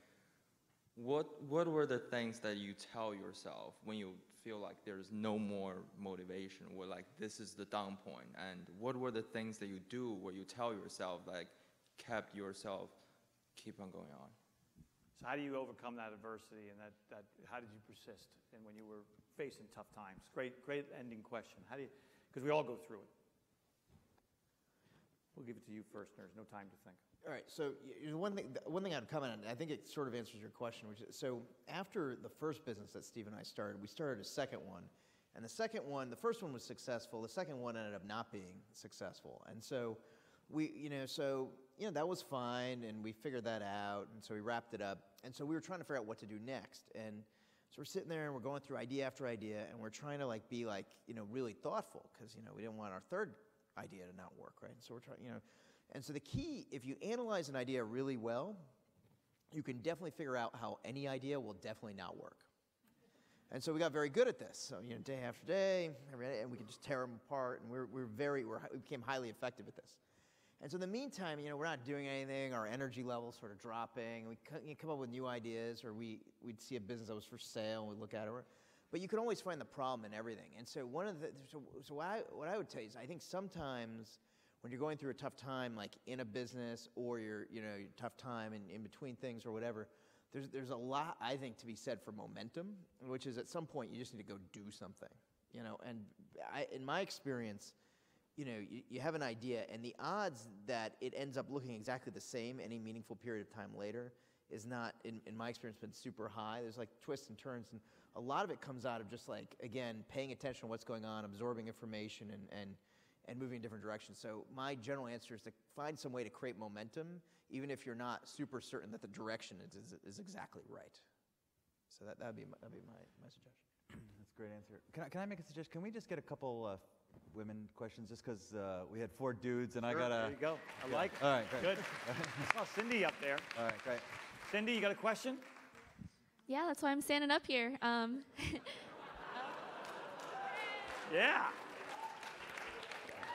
what what were the things that you tell yourself when you feel like there's no more motivation, or like this is the down point? And what were the things that you do where you tell yourself, like, kept yourself keep on going on? So how do you overcome that adversity and that, that how did you persist and when you were facing tough times? Great, great ending question. How do you, because we all go through it. We'll give it to you first, There's no time to think. All right. So one thing, one thing I'd comment on, I think it sort of answers your question, which is so after the first business that Steve and I started, we started a second one, and the second one, the first one was successful. The second one ended up not being successful, and so we, you know, so you know that was fine, and we figured that out, and so we wrapped it up, and so we were trying to figure out what to do next, and so we're sitting there and we're going through idea after idea, and we're trying to like be like you know really thoughtful because you know we didn't want our third idea to not work, right? So we're trying, you know, and so the key, if you analyze an idea really well, you can definitely figure out how any idea will definitely not work. And so we got very good at this. So you know, day after day, and we could just tear them apart, and we're, we're very we're, hi- we became highly effective at this. And so in the meantime, you know, we're not doing anything. Our energy levels sort of dropping. We come up with new ideas, or we we'd see a business that was for sale, and we'd look at it. But you can always find the problem in everything. And so one of the so, so what I what I would tell you is I think sometimes when you're going through a tough time, like in a business or you're you know your tough time in, in between things or whatever, there's there's a lot I think to be said for momentum, which is at some point you just need to go do something. You know, and I, in my experience, you know, you, you have an idea, and the odds that it ends up looking exactly the same any meaningful period of time later is not, in, in my experience, been super high. There's like twists and turns, and a lot of it comes out of just like, again, paying attention to what's going on, absorbing information, and, and, and moving in different directions. So, my general answer is to find some way to create momentum, even if you're not super certain that the direction is, is, is exactly right. So, that would be, my, that'd be my, my suggestion. [clears throat] That's a great answer. Can I, can I make a suggestion? Can we just get a couple uh, women questions just because uh, we had four dudes and I got to. There you go. I Yeah. like it. All right, great. Good. [laughs] I saw Cindy up there. All right, great. Cindy, you got a question? Yeah, that's why I'm standing up here. Um, [laughs] Yeah.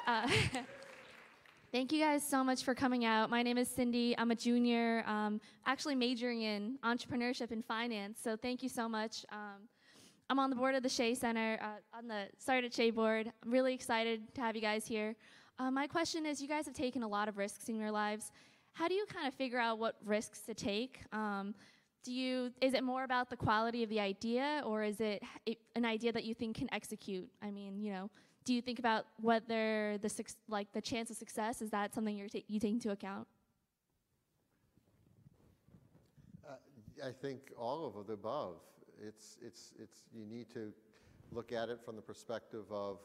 uh, [laughs] thank you guys so much for coming out. My name is Cindy. I'm a junior, um, actually majoring in entrepreneurship and finance. So thank you so much. Um, I'm on the board of the Shea Center, uh, on the Start at Shea board. I'm really excited to have you guys here. Uh, my question is, you guys have taken a lot of risks in your lives. How do you kind of figure out what risks to take? Um, do you is it more about the quality of the idea, or is it an idea that you think can execute? I mean, you know, do you think about whether the like the chance of success is that something you're you take into account? Uh, I think all of the above. It's, it's, it's, you need to look at it from the perspective of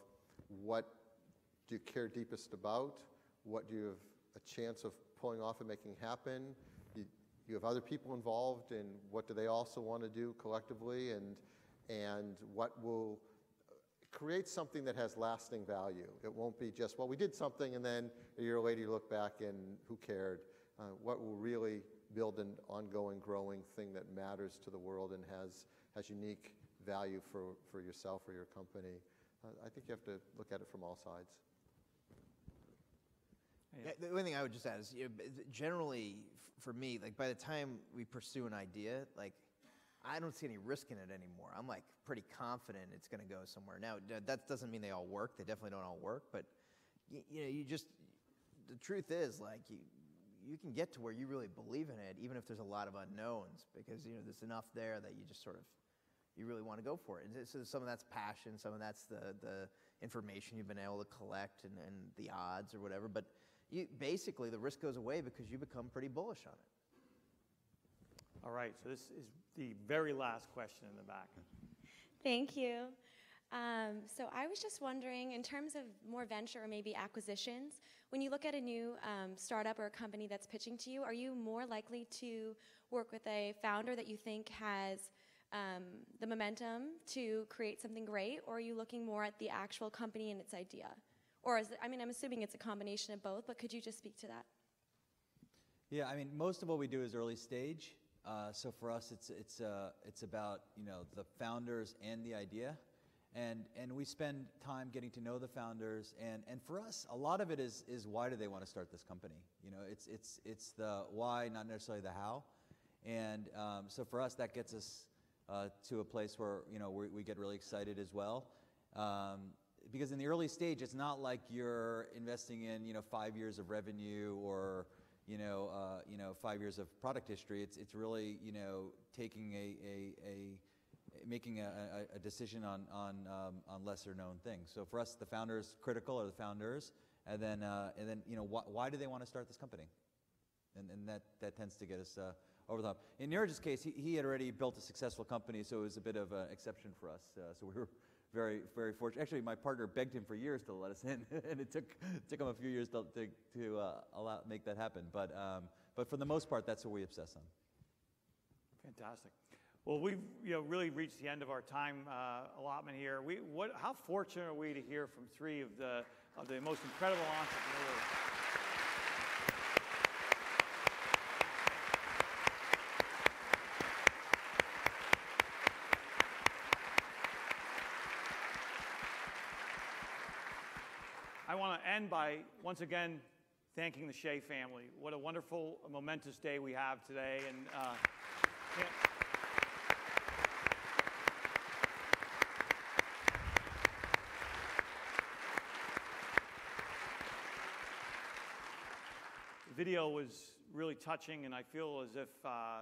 what do you care deepest about? What do you have a chance of pulling off and making happen? You, you have other people involved, and what do they also want to do collectively? And, and what will create something that has lasting value. It won't be just, well, we did something, and then a year later you look back and who cared? Uh, what will really build an ongoing, growing thing that matters to the world and has, has unique value for, for yourself or your company? Uh, I think you have to look at it from all sides. Yeah, the only thing I would just add is, you know, generally, f- for me, like by the time we pursue an idea, like I don't see any risk in it anymore. I'm like pretty confident it's going to go somewhere. Now, d- that doesn't mean they all work. They definitely don't all work. But y- you know, you just the truth is like you you can get to where you really believe in it, even if there's a lot of unknowns, because you know there's enough there that you just sort of you really want to go for it. And so some of that's passion, some of that's the the information you've been able to collect and, and the odds or whatever. But you, basically, the risk goes away because you become pretty bullish on it. All right, so this is the very last question in the back. Thank you. Um, so I was just wondering, in terms of more venture or maybe acquisitions, when you look at a new um, startup or a company that's pitching to you, are you more likely to work with a founder that you think has um, the momentum to create something great, or are you looking more at the actual company and its idea? Or is it, I mean, I'm assuming it's a combination of both, but could you just speak to that? Yeah, I mean, most of what we do is early stage. Uh, so for us, it's it's uh, it's about you know the founders and the idea, and and we spend time getting to know the founders. And and for us, a lot of it is is why do they want to start this company? You know, it's it's it's the why, not necessarily the how. And um, so for us, that gets us uh, to a place where you know we, we get really excited as well. Um, because in the early stage, it's not like you're investing in you know five years of revenue or you know uh, you know five years of product history. It's it's really you know taking a a, a making a, a, decision on on um, on lesser known things. So for us, the founders critical are the founders, and then uh, and then you know wh- why do they want to start this company? and, and that, that tends to get us uh, over the. In Niraj's case, he, he had already built a successful company, so it was a bit of an exception for us. Uh, so we were very, very fortunate. Actually, my partner begged him for years to let us in, [laughs] and it took, took him a few years to, to, to uh, allow, make that happen. But, um, but for the most part, that's what we obsess on. Fantastic. Well, we've you know really reached the end of our time uh, allotment here. We what? How fortunate are we to hear from three of the of the most incredible entrepreneurs? Want to end by once again thanking the Shea family. What a wonderful, momentous day we have today, and. Uh, The video was really touching, and I feel as if uh,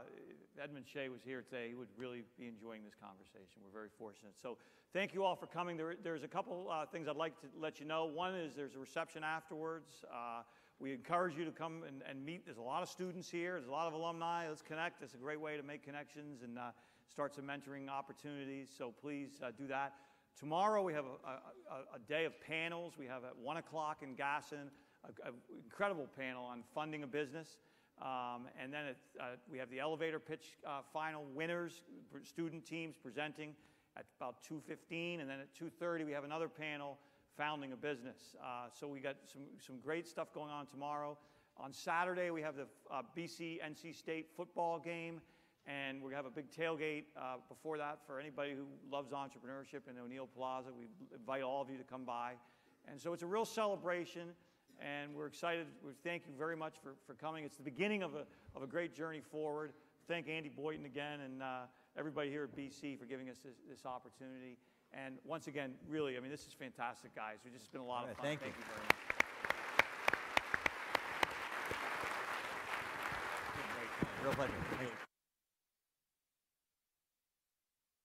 Edmund Shea was here today, he would really be enjoying this conversation. We're very fortunate. So, thank you all for coming. There, there's a couple uh, things I'd like to let you know. One is there's a reception afterwards. Uh, we encourage you to come and, and meet. There's a lot of students here, there's a lot of alumni. Let's connect. It's a great way to make connections and uh, start some mentoring opportunities. So, please uh, do that. Tomorrow, we have a, a, a day of panels. We have at 1 o'clock in Gasson an incredible panel on funding a business. Um, and then uh, we have the elevator pitch uh, final winners, student teams presenting at about 2.15. And then at 2.30, we have another panel, founding a business. Uh, so we got some, some great stuff going on tomorrow. On Saturday, we have the uh, BC NC State football game. And we have a big tailgate uh, before that for anybody who loves entrepreneurship in O'Neill Plaza. We invite all of you to come by. And so it's a real celebration and we're excited. We thank you very much for, for coming. It's the beginning of a, of a great journey forward. Thank Andy Boynton again and uh, everybody here at BC for giving us this, this, opportunity. And once again, really, I mean, this is fantastic, guys. It's just been a lot right, of fun. Thank, thank you. you very much. Real pleasure. Thank you.